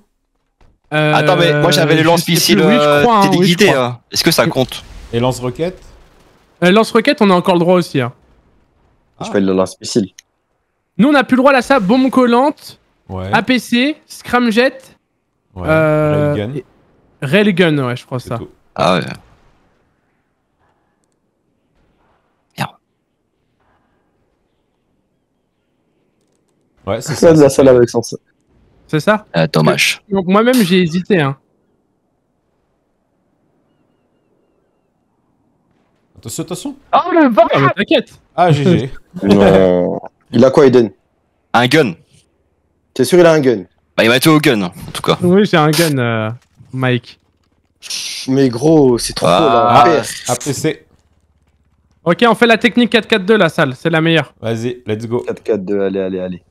Speaker 4: Euh,
Speaker 2: Attends, mais moi j'avais les lance-missiles.
Speaker 4: Oui,
Speaker 2: euh,
Speaker 4: crois, hein, oui, crois.
Speaker 2: hein. Est-ce que ça compte
Speaker 1: Et lance-roquette
Speaker 4: Euh, Lance-roquette, on a encore le droit aussi. hein.
Speaker 1: Ah.
Speaker 3: Je fais le lance-missile.
Speaker 4: Nous, on a plus le droit à ça. Bombe collante,
Speaker 1: Ouais.
Speaker 4: APC, scramjet,
Speaker 1: ouais.
Speaker 4: euh,
Speaker 1: Railgun,
Speaker 4: et- railgun, ouais, je crois ça.
Speaker 1: tout.
Speaker 2: Ah ouais.
Speaker 1: Ouais,
Speaker 3: c'est (laughs)
Speaker 1: ça.
Speaker 3: la
Speaker 1: c'est
Speaker 3: salle
Speaker 1: ça.
Speaker 3: avec sens.
Speaker 4: C'est ça
Speaker 2: Ah, dommage.
Speaker 4: Donc, Moi-même, j'ai hésité. Hein.
Speaker 1: Attention, attention.
Speaker 2: Oh le
Speaker 4: Ah, mais T'inquiète.
Speaker 1: Ah, GG.
Speaker 3: Non. (laughs) Il a quoi, Eden?
Speaker 2: Un gun.
Speaker 3: T'es sûr, il a un gun?
Speaker 2: Bah, il m'a tué au gun, en tout cas.
Speaker 4: Oui, j'ai un gun, euh, Mike.
Speaker 3: Mais gros, c'est trop
Speaker 2: Ah.
Speaker 3: là.
Speaker 1: Ah, APC.
Speaker 4: Ok, on fait la technique 4-4-2, la salle, c'est la meilleure.
Speaker 1: Vas-y, let's go.
Speaker 3: 4-4-2, allez, allez, allez.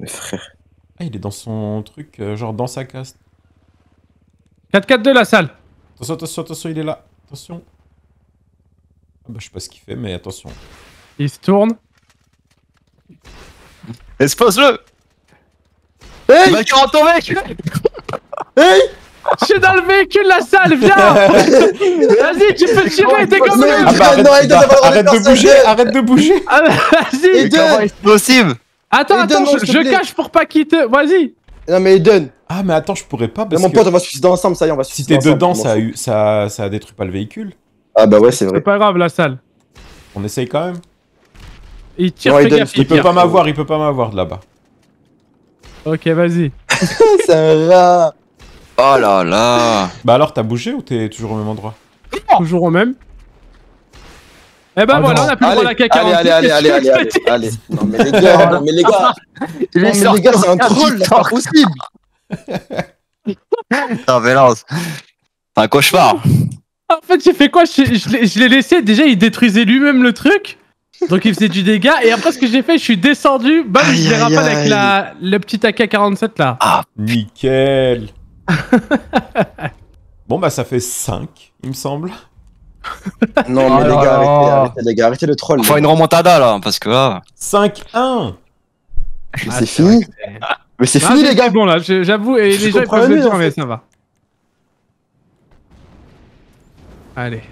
Speaker 3: Mais frère.
Speaker 1: Ah, il est dans son truc, euh, genre dans sa caste.
Speaker 4: 4-4-2, la salle.
Speaker 1: Attention, attention, attention, il est là. Attention. Ah bah, je sais pas ce qu'il fait, mais attention.
Speaker 4: Il se tourne.
Speaker 2: Expose-le
Speaker 3: Hey
Speaker 2: Il va tuer ton mec (laughs)
Speaker 3: Hey
Speaker 4: Je suis dans le véhicule, la salle, viens (laughs) Vas-y, tu peux tirer, t'es comme
Speaker 1: Ah bah,
Speaker 3: Putain, non,
Speaker 1: arrête,
Speaker 3: Aiden,
Speaker 1: bah, arrête de bouger, arrête de bouger.
Speaker 4: Ah, Vas-y
Speaker 2: possible?
Speaker 4: Attends, attends,
Speaker 3: non,
Speaker 4: je, cache pour pas qu'il te... Vas-y
Speaker 3: Non, mais Eden,
Speaker 1: Ah, mais attends, je pourrais pas
Speaker 3: Mais
Speaker 1: parce
Speaker 3: mon
Speaker 1: que
Speaker 3: pote, on va se suicider ensemble, ça y est, on va se
Speaker 1: si
Speaker 3: suicider
Speaker 1: t'es
Speaker 3: ensemble,
Speaker 1: dedans, ça, a eu, ça, ça a détruit pas le véhicule.
Speaker 3: Ah bah ouais, c'est
Speaker 4: C'est
Speaker 3: vrai.
Speaker 4: pas grave, la salle.
Speaker 1: On essaye quand même.
Speaker 4: Il tire,
Speaker 3: Non,
Speaker 4: gaffe,
Speaker 1: Il
Speaker 4: il
Speaker 1: peut pas m'avoir, il peut pas m'avoir de là-bas.
Speaker 4: Ok, vas-y. (laughs)
Speaker 3: c'est rat.
Speaker 2: Oh là là
Speaker 1: Bah alors, t'as bougé ou t'es toujours au même endroit?
Speaker 4: Toujours au même. Eh ben
Speaker 1: Ah
Speaker 4: voilà,
Speaker 1: non.
Speaker 4: on a plus le droit à la
Speaker 3: Allez,
Speaker 4: K40.
Speaker 3: allez, allez, allez, allez, allez, allez. Non, mais les gars, (laughs) non, mais les gars,
Speaker 2: Il (laughs)
Speaker 3: non, mais les gars, c'est un troll, c'est pas possible.
Speaker 2: Putain, Vélance C'est un cauchemar
Speaker 4: En fait, j'ai fait quoi? Je, je l'ai- je l'ai laissé, déjà il détruisait lui-même le truc. Donc il faisait du dégât. Et après, ce que j'ai fait, je suis descendu. Bam,
Speaker 3: Aïe,
Speaker 4: je
Speaker 3: aïe,
Speaker 4: rappelé avec la, le petit AK-47 là.
Speaker 1: Nickel. (laughs) bon, bah ça fait 5, il me semble. (laughs)
Speaker 3: Non, mais
Speaker 2: Oh
Speaker 3: les gars, arrêtez, arrêtez, les gars, arrêtez le troll.
Speaker 2: Faut
Speaker 3: là.
Speaker 2: une remontada là, parce que là...
Speaker 1: 5-1
Speaker 3: Mais c'est fini. Mais c'est
Speaker 4: Ah,
Speaker 3: fini, les gars.
Speaker 4: bon là, j'avoue. Et les gens ils peuvent le dire, mais ça va. Allez.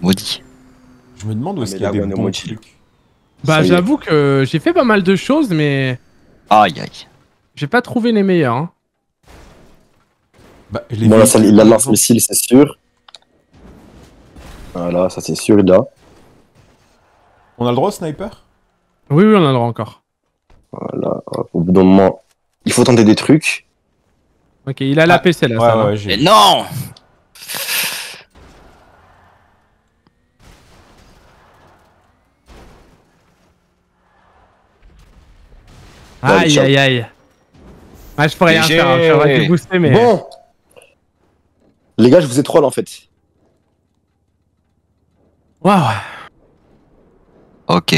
Speaker 2: Maudit.
Speaker 1: Je me demande où
Speaker 3: Ah,
Speaker 1: est-ce qu'il y a des bons trucs.
Speaker 4: Bah, j'avoue que j'ai fait pas mal de choses, mais
Speaker 2: Aïe aïe.
Speaker 4: j'ai pas trouvé les meilleurs. hein.
Speaker 1: Bah, les
Speaker 3: Bon, là, ça, il a lance missile, c'est sûr. Voilà, ça c'est sûr, a.
Speaker 1: On a le droit au sniper?
Speaker 4: Oui, oui, on en aura encore.
Speaker 3: Voilà, hop, au bout d'un moment, il faut tenter des trucs.
Speaker 4: Ok, il a la
Speaker 1: Ah,
Speaker 4: PC là.
Speaker 1: Ouais,
Speaker 4: ça va.
Speaker 1: ouais,
Speaker 2: Mais non
Speaker 4: Aïe,
Speaker 3: ciao.
Speaker 4: aïe, aïe. Ah, je pourrais rien faire. hein, J'aurais booster, mais.
Speaker 3: Bon Les gars, je vous ai troll en fait.
Speaker 4: Waouh.
Speaker 2: Ok.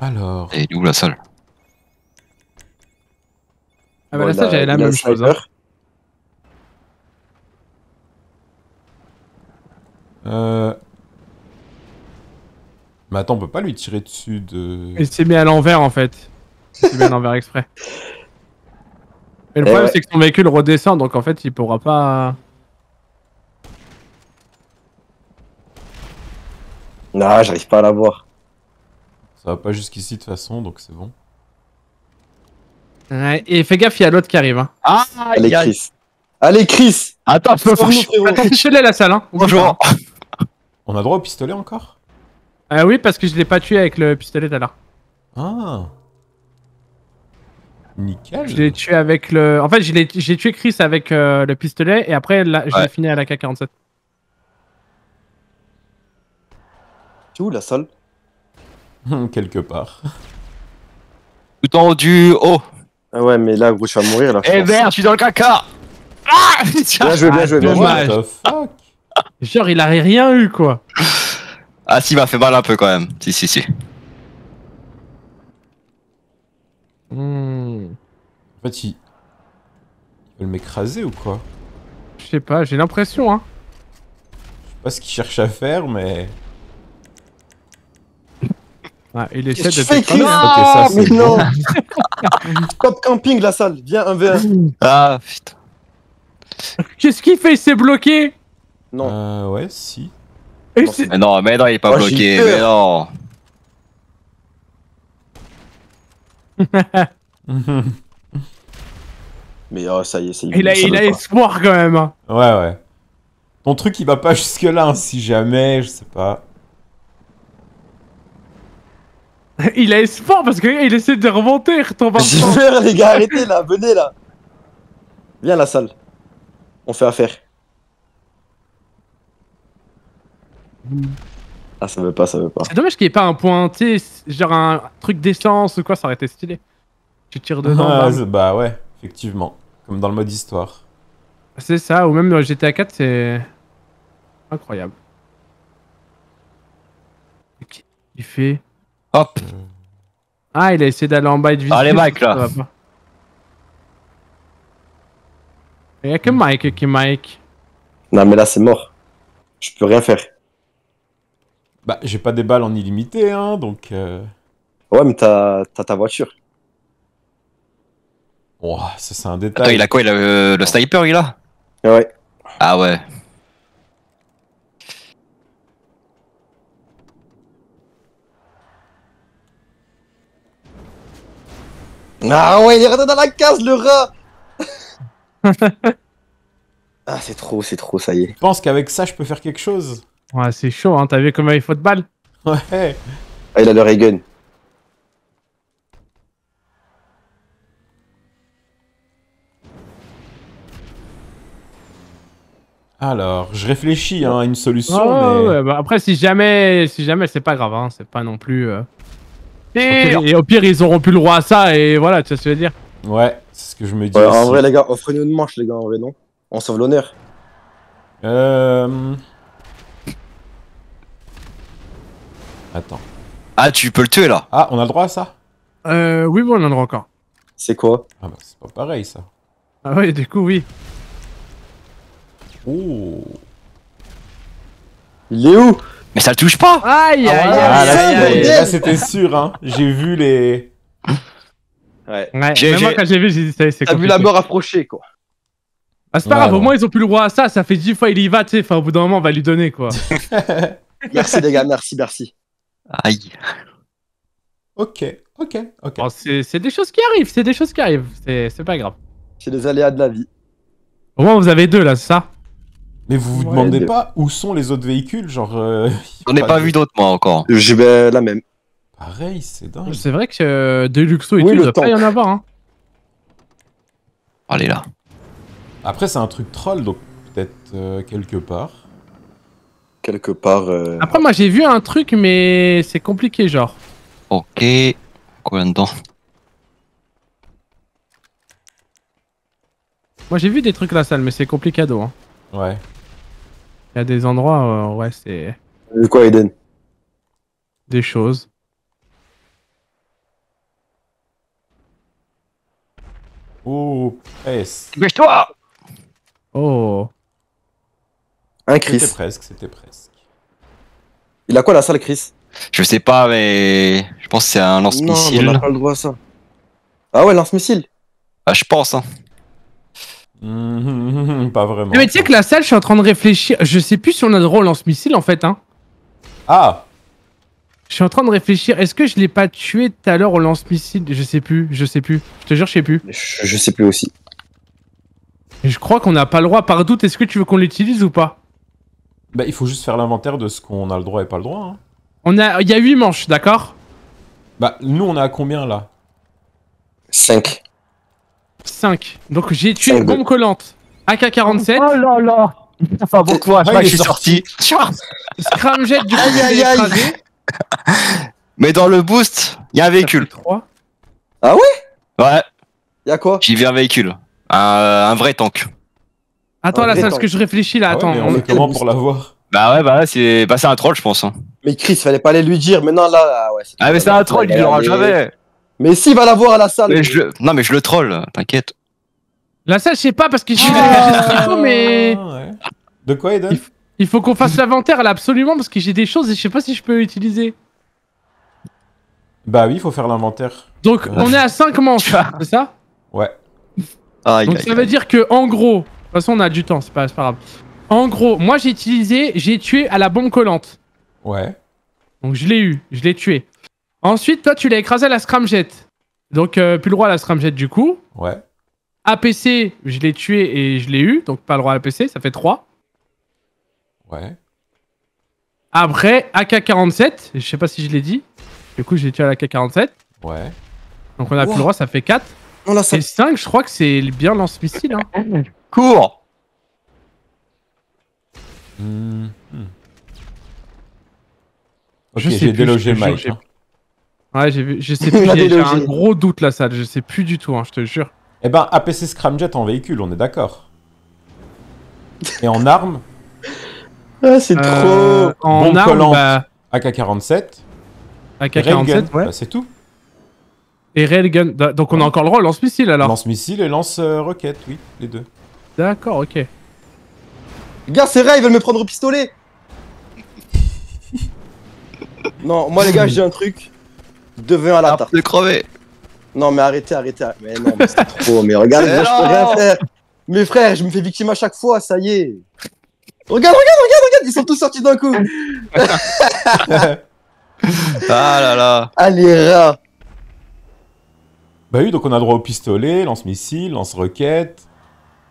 Speaker 1: Alors.
Speaker 2: Et où la salle?
Speaker 4: Ah, bah là,
Speaker 3: Bon,
Speaker 4: ça,
Speaker 3: il a-
Speaker 4: j'avais la
Speaker 3: il a
Speaker 4: même chose. hein.
Speaker 1: Euh... Mais attends, on peut pas lui tirer dessus de.
Speaker 4: Il s'est mis à l'envers en fait. Il s'est mis à l'envers exprès. (laughs) Mais le
Speaker 3: Eh
Speaker 4: problème
Speaker 3: ouais.
Speaker 4: c'est que son véhicule redescend donc en fait il pourra pas.
Speaker 3: Non, j'arrive pas à l'avoir.
Speaker 1: Ça va pas jusqu'ici de toute façon, donc c'est bon.
Speaker 4: Ouais, et fais gaffe, il y a l'autre qui arrive. Hein.
Speaker 2: Ah
Speaker 3: Allez, Chris. Allez, Chris
Speaker 2: Attends,
Speaker 3: frérot.
Speaker 4: Attends, je l'ai la salle. Hein.
Speaker 2: Bonjour
Speaker 1: On a droit au pistolet encore?
Speaker 4: Ah oui, parce que je l'ai pas tué avec le pistolet tout à l'heure.
Speaker 1: Ah Nickel
Speaker 4: Je l'ai tué avec le. En fait, j'ai tué Chris avec euh, le pistolet et après là, je l'ai
Speaker 2: Ouais.
Speaker 4: fini à la K47.
Speaker 3: Tu es où la salle
Speaker 1: Quelque part.
Speaker 2: Tout en haut du haut
Speaker 3: Ah ouais, mais là, gros, tu vas mourir là. je
Speaker 2: Eh merde, je suis dans le caca Ah (laughs)
Speaker 3: Bien joué, bien joué, bien joué.
Speaker 4: dommage.
Speaker 1: What the fuck?
Speaker 4: Genre, il a rien eu quoi.
Speaker 2: Ah si, il m'a fait mal un peu quand même. Si, si, si.
Speaker 4: Hmm.
Speaker 1: En fait, il... il veut m'écraser ou quoi?
Speaker 4: Je sais pas, j'ai l'impression. Hein.
Speaker 1: Je sais pas ce qu'il cherche à faire, mais...
Speaker 4: Ah, il essaie de.
Speaker 3: fais, Chris
Speaker 4: hein.
Speaker 1: Ok, ça,
Speaker 3: mais
Speaker 1: c'est
Speaker 3: non
Speaker 1: bon. (laughs)
Speaker 3: Top camping la salle, viens 1v1.
Speaker 2: Ah putain.
Speaker 4: Qu'est-ce qu'il fait? Il s'est bloqué?
Speaker 3: Non,
Speaker 1: Euh, ouais, si.
Speaker 4: Et
Speaker 2: Mais non, mais non, il est pas
Speaker 3: Oh,
Speaker 2: bloqué. Mais non. (laughs) (laughs)
Speaker 3: mais oh, ça y est, c'est
Speaker 4: Il a, il a
Speaker 3: pas.
Speaker 4: espoir quand même. hein.
Speaker 1: ouais, ouais. Ton truc, il va pas jusque-là, hein, si jamais, je sais pas. (laughs)
Speaker 4: Il a espoir parce qu'il essaie de remonter, retombe en
Speaker 3: J'ai les gars, arrêtez là, venez là. Viens la salle. On fait affaire. Ah, ça veut pas, ça veut pas.
Speaker 4: C'est dommage qu'il n'y ait pas un point, tu sais, genre un truc d'essence ou quoi, ça aurait été stylé. Tu tires dedans.
Speaker 1: Ah, bah ouais, effectivement. Comme dans le mode histoire.
Speaker 4: C'est ça, ou même dans GTA 4, c'est incroyable. Ok, Il fait.
Speaker 2: Hop.
Speaker 4: Ah, il a essayé d'aller en bas et de viser.
Speaker 2: Allez, Mike, là.
Speaker 4: Il y a que Mike qui Mike.
Speaker 3: Non, mais là, c'est mort. Je peux rien faire.
Speaker 1: Bah, j'ai pas des balles en illimité, hein, donc... euh,
Speaker 3: Ouais, mais t'as t'as ta voiture.
Speaker 1: ouah, ça, c'est un détail.
Speaker 2: Attends, il a quoi Il a euh, le sniper, il a?
Speaker 3: Ouais.
Speaker 2: Ah ouais.
Speaker 3: Ah ouais, il est rentré dans la case, le rat (laughs) Ah, c'est trop, c'est trop, ça y est.
Speaker 1: Je pense qu'avec ça, je peux faire quelque chose.
Speaker 4: Ouais, c'est chaud, hein. T'as vu comment il faut de balles
Speaker 1: Ouais.
Speaker 3: Ah, il a le ray gun.
Speaker 1: Alors, je réfléchis hein, à une solution, mais...
Speaker 4: ouais, bah après, si jamais, si jamais, c'est pas grave, hein. C'est pas non plus. euh,
Speaker 2: Et...
Speaker 4: au pire, ils auront plus le droit à ça, et voilà, tu vois ce que je veux dire.
Speaker 1: Ouais, c'est ce que je me dis
Speaker 3: Ouais, en vrai, les gars, offrez-nous une manche, les gars, en vrai, non? On sauve l'honneur.
Speaker 1: Euh... Attends.
Speaker 2: Ah, tu peux le tuer là.
Speaker 1: Ah, on a le droit à ça?
Speaker 4: Euh, oui, bon, on en a le droit encore.
Speaker 3: C'est quoi?
Speaker 1: Ah bah, c'est pas pareil, ça.
Speaker 4: Ah oui, du coup, oui.
Speaker 1: Oh
Speaker 3: Il est où?
Speaker 2: Mais ça le touche pas
Speaker 4: Aïe, aïe,
Speaker 3: Ah,
Speaker 4: aïe,
Speaker 1: Ah, là,
Speaker 4: aïe,
Speaker 1: c'était- là, c'était sûr, hein. J'ai vu les...
Speaker 3: Ouais.
Speaker 4: Même moi, quand j'ai vu, j'ai dit, ça y est, c'est
Speaker 3: T'as vu la mort approcher, quoi.
Speaker 4: Ah, c'est pas grave, au moins, ils ont plus le droit à ça. Ça fait 10 fois, il y va, tu sais. Enfin, au bout d'un moment, on va lui donner, quoi. (laughs)
Speaker 3: Merci, les gars, merci, merci.
Speaker 2: Aïe.
Speaker 1: Ok, ok, ok.
Speaker 4: Bon, c'est des choses qui arrivent, c'est des choses qui arrivent. C'est c'est pas grave.
Speaker 3: C'est les aléas de la vie.
Speaker 4: Au moins, vous avez deux, là, c'est ça?
Speaker 1: Mais vous vous
Speaker 3: Ouais,
Speaker 1: demandez
Speaker 3: mais-
Speaker 1: pas où sont les autres véhicules Genre... euh,
Speaker 2: J'en ai (laughs) pas
Speaker 1: de-
Speaker 2: vu d'autres, moi, encore.
Speaker 3: Je vais la même.
Speaker 1: Pareil, c'est dingue.
Speaker 4: C'est vrai que euh, Deluxo et
Speaker 3: Oui,
Speaker 4: tout, il doit pas y en avoir, hein.
Speaker 2: Allez là.
Speaker 1: Après, c'est un truc troll, donc peut-être euh, quelque part.
Speaker 3: Quelque part. euh,
Speaker 4: Après, moi, j'ai vu un truc, mais c'est compliqué, genre.
Speaker 2: Ok. Quoi là-dedans
Speaker 4: Moi, j'ai vu des trucs à la salle, mais c'est complicado, hein.
Speaker 1: Ouais.
Speaker 4: Il y a des endroits, euh, ouais, c'est
Speaker 3: De quoi, Eden
Speaker 4: des choses.
Speaker 1: Oh, presque.
Speaker 2: Dépêche-toi
Speaker 4: Oh.
Speaker 3: Un
Speaker 1: C'était
Speaker 3: Chris.
Speaker 1: presque, c'était presque.
Speaker 3: Il a quoi, la salle, Chris?
Speaker 2: Je sais pas, mais je pense que c'est un
Speaker 3: Non,
Speaker 2: lance-missile.
Speaker 3: on n'a pas le droit à ça. Ah ouais, lance-missile.
Speaker 2: Ah, je pense. Hein.
Speaker 1: Mhm, (laughs) pas vraiment.
Speaker 4: mais tu sais que la salle, je suis en train de réfléchir. Je sais plus si on a le droit au lance-missile, en fait, hein.
Speaker 1: Ah
Speaker 4: Je suis en train de réfléchir. Est-ce que je l'ai pas tué tout à l'heure au lance-missile? Je sais plus, je sais plus. Je te jure, je sais plus.
Speaker 3: Je, je sais plus aussi.
Speaker 4: Je crois qu'on n'a pas le droit. Par doute, est-ce que tu veux qu'on l'utilise ou pas?
Speaker 1: Bah, il faut juste faire l'inventaire de ce qu'on a le droit et pas le droit. Hein.
Speaker 4: On a, il y a 8 manches, d'accord?
Speaker 1: Bah, nous, on est à combien là?
Speaker 3: 5.
Speaker 4: 5. Donc j'ai tué
Speaker 3: Cinq,
Speaker 4: bombe collante. AK-47.
Speaker 2: Oh là là Enfin bon, toi,
Speaker 1: Ah,
Speaker 2: je
Speaker 1: il
Speaker 2: suis sorti. (laughs)
Speaker 4: Scramjet du coup,
Speaker 3: Aïe, aïe, aïe. (laughs)
Speaker 2: Mais dans le boost, il y a un véhicule.
Speaker 4: 3.
Speaker 2: Ouais,
Speaker 3: Y'a quoi?
Speaker 2: J'y vais un véhicule. Un, un vrai tank.
Speaker 4: Attends,
Speaker 3: Un
Speaker 4: là, c'est parce
Speaker 3: tank.
Speaker 4: que je réfléchis là.
Speaker 1: Ah ouais,
Speaker 4: Attends.
Speaker 1: mais
Speaker 4: on-
Speaker 1: on fait comment pour l'avoir
Speaker 2: Bah ouais, bah ouais, c'est bah, c'est un troll, je pense. hein.
Speaker 3: Mais Chris, fallait pas aller lui dire. Maintenant, là, ah ouais.
Speaker 2: Ah, mais c'est un troll, il l'aura jamais.
Speaker 3: Mais si, va la voir à la salle.
Speaker 2: Mais je le- Non, mais je le troll, t'inquiète.
Speaker 4: Là, ça, je sais pas parce que je suis
Speaker 1: Ah,
Speaker 4: mais
Speaker 1: ouais. De quoi, Eden
Speaker 4: il faut qu'on fasse l'inventaire là absolument parce que j'ai des choses et je sais pas si je peux utiliser.
Speaker 1: Bah oui, il faut faire l'inventaire.
Speaker 4: Donc,
Speaker 1: Ouais.
Speaker 4: on est à 5 manches, (laughs) c'est ça?
Speaker 1: Ouais.
Speaker 2: Aïe,
Speaker 4: Donc, ça veut dire que, en gros, de toute façon, on a du temps, c'est pas, c'est pas grave. En gros, moi, j'ai utilisé, j'ai tué à la bombe collante.
Speaker 1: Ouais.
Speaker 4: Donc, je l'ai eu, je l'ai tué. Ensuite, toi, tu l'as écrasé à la scramjet. Donc, euh, plus le droit à la scramjet du coup.
Speaker 1: Ouais.
Speaker 4: APC, je l'ai tué et je l'ai eu, donc pas le droit à l'APC, ça fait 3.
Speaker 1: Ouais.
Speaker 4: Après, AK-47, je sais pas si je l'ai dit. Du coup, j'ai tué à l'AK-47.
Speaker 1: Ouais.
Speaker 4: Donc, on a plus le droit, ça fait 4.
Speaker 3: Non, la salle.
Speaker 4: Et 5, je crois que c'est bien lance-missile. Hein. (laughs)
Speaker 2: Cours.
Speaker 1: Ok,
Speaker 4: Je sais
Speaker 1: j'ai
Speaker 4: plus,
Speaker 1: délogé
Speaker 4: je
Speaker 1: Mike.
Speaker 4: J'ai-. Ouais, j'ai vu. Je sais (laughs) plus, j'ai j'ai un gros doute la salle. Je sais plus du tout, hein, je te jure.
Speaker 1: Eh ben, APC Scramjet en véhicule, on est d'accord. Et en armes, (laughs)
Speaker 3: Ah, c'est
Speaker 4: Euh,
Speaker 3: trop.
Speaker 4: en
Speaker 1: Bombe
Speaker 4: arme,
Speaker 1: collante.
Speaker 4: bah,
Speaker 1: AK-47.
Speaker 4: AK-47,
Speaker 1: Railgun,
Speaker 4: ouais.
Speaker 1: bah, c'est tout.
Speaker 4: Et railgun. Donc on a encore le droit au lance-missile alors.
Speaker 1: Lance-missile et lance-roquette, oui, les deux.
Speaker 4: D'accord, ok.
Speaker 3: Gars, c'est vrai, ils veulent me prendre au pistolet. (laughs) non, moi les gars, je dis un truc. Devin à la tarte.
Speaker 2: de crever.
Speaker 3: Non, mais arrêtez, arrêtez. arrêtez. Mais non, mais c'est trop. Mais (laughs) regarde,
Speaker 2: Mais
Speaker 3: moi, je peux rien faire. Mes frères, je me fais victime à chaque fois, ça y est. Regarde, regarde, regarde, regarde, ils sont tous sortis d'un coup. (laughs)
Speaker 2: Ah là là.
Speaker 3: Allez, rats.
Speaker 1: bah oui, donc on a droit au pistolet, lance-missile, lance-roquette.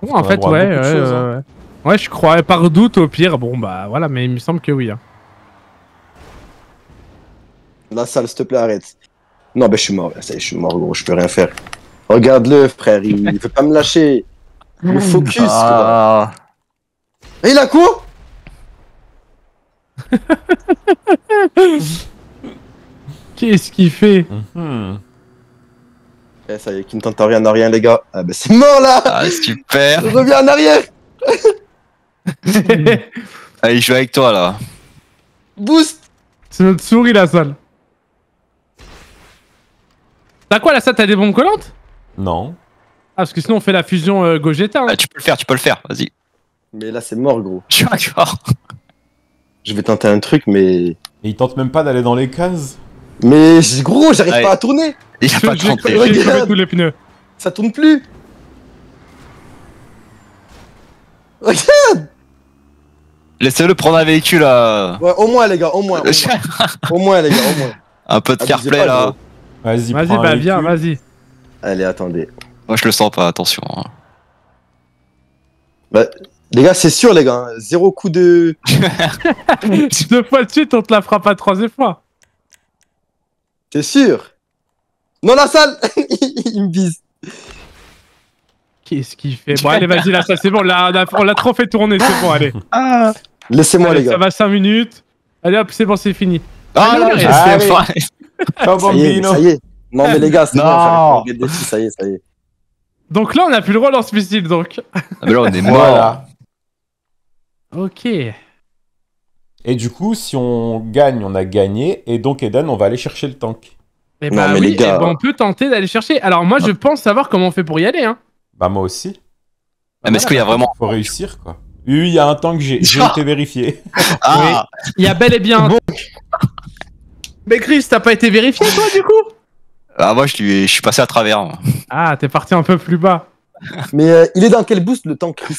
Speaker 4: Bon, en fait, ouais, ouais,
Speaker 1: hein.
Speaker 4: ouais. Ouais, je crois. Par doute, au pire, bon, bah voilà, mais il me semble que oui. hein.
Speaker 3: La salle, s'il te plaît, arrête. Non, ben je suis mort. Ça y est, je suis mort, gros, je peux rien faire. Regarde-le, frère, il il (laughs) veut pas me lâcher. Le focus, quoi.
Speaker 2: Ah.
Speaker 3: Et il a quoi? (laughs)
Speaker 4: Qu'est-ce qu'il fait?
Speaker 1: Mhm.
Speaker 3: Eh, ça y est, qui ne tente rien à rien, les gars. Ah, ben c'est mort là
Speaker 2: Ah, super.
Speaker 3: Je reviens en arrière (laughs)
Speaker 2: Allez, je joue avec toi là.
Speaker 3: Boost
Speaker 4: C'est notre souris, la salle. T'as quoi, la salle T'as des bombes collantes?
Speaker 1: Non.
Speaker 4: Ah, parce que sinon, on fait la fusion euh, Gogeta. hein.
Speaker 2: Ah, tu peux le faire, tu peux le faire. Vas-y.
Speaker 3: Mais là, c'est mort, gros. (laughs)
Speaker 2: Je suis d'accord.
Speaker 3: Je vais tenter un truc, mais.
Speaker 1: Et il tente même pas d'aller dans les cases.
Speaker 3: Mais gros, j'arrive pas à tourner
Speaker 2: Il a pas tenté.
Speaker 3: Regarde.
Speaker 4: tous les pneus.
Speaker 3: Ça tourne plus Regarde
Speaker 2: Laissez-le prendre un véhicule là.
Speaker 3: Ouais, au moins, les gars, au moins. Au (laughs) moins, Au moins, les gars, au moins.
Speaker 2: un peu de fair play
Speaker 3: pas,
Speaker 2: là.
Speaker 3: gros.
Speaker 1: Vas-y,
Speaker 4: Vas-y, bah viens, vas-y.
Speaker 3: Allez, attendez.
Speaker 2: Moi je le sens pas, attention. hein.
Speaker 3: Bah, les gars, c'est sûr, les gars. hein. Zéro coup de. (laughs)
Speaker 4: Deux fois de suite, on te la fera pas troisième fois.
Speaker 3: T'es sûr Non, la salle (laughs) Il me vise.
Speaker 4: Qu'est-ce qu'il fait? Bon, allez, vas-y, là, ça c'est bon. Là, on a, on l'a trop fait tourner, c'est bon, allez. (laughs)
Speaker 3: Laissez-moi,
Speaker 4: Allez,
Speaker 3: les
Speaker 4: ça
Speaker 3: gars.
Speaker 4: va 5 minutes. Allez, hop, c'est bon, c'est fini.
Speaker 2: Ah là, j'ai
Speaker 1: Allez. Ciao,
Speaker 3: Ça y est, ça y est. Non, mais les gars, c'est bon, ça y est, ça y est.
Speaker 4: Donc là, on a plus le droit lance missile, donc.
Speaker 2: Ah, mais là on est mort.
Speaker 1: Voilà.
Speaker 4: Ok.
Speaker 1: Et du coup, si on gagne, on a gagné. Et donc, Eden, on va aller chercher le tank.
Speaker 3: Non,
Speaker 4: bah
Speaker 3: mais
Speaker 4: oui,
Speaker 3: les gars-
Speaker 4: eh ben, on peut tenter d'aller chercher. Alors moi, je pense savoir comment on fait pour y aller. Hein.
Speaker 1: Bah, moi aussi.
Speaker 2: Ah, mais est-ce qu'il y a vraiment.
Speaker 1: Faut réussir, quoi. Oui, il y a un tank, j'ai j'ai été vérifié.
Speaker 2: Ah
Speaker 4: Il y a bel et bien. un- Mais Chris, t'as pas été vérifié toi du coup?
Speaker 2: Ah, moi je suis, je suis passé à travers. moi.
Speaker 4: Ah, t'es parti un peu plus bas. (laughs)
Speaker 3: Mais euh, il est dans quel boost le temps, Chris?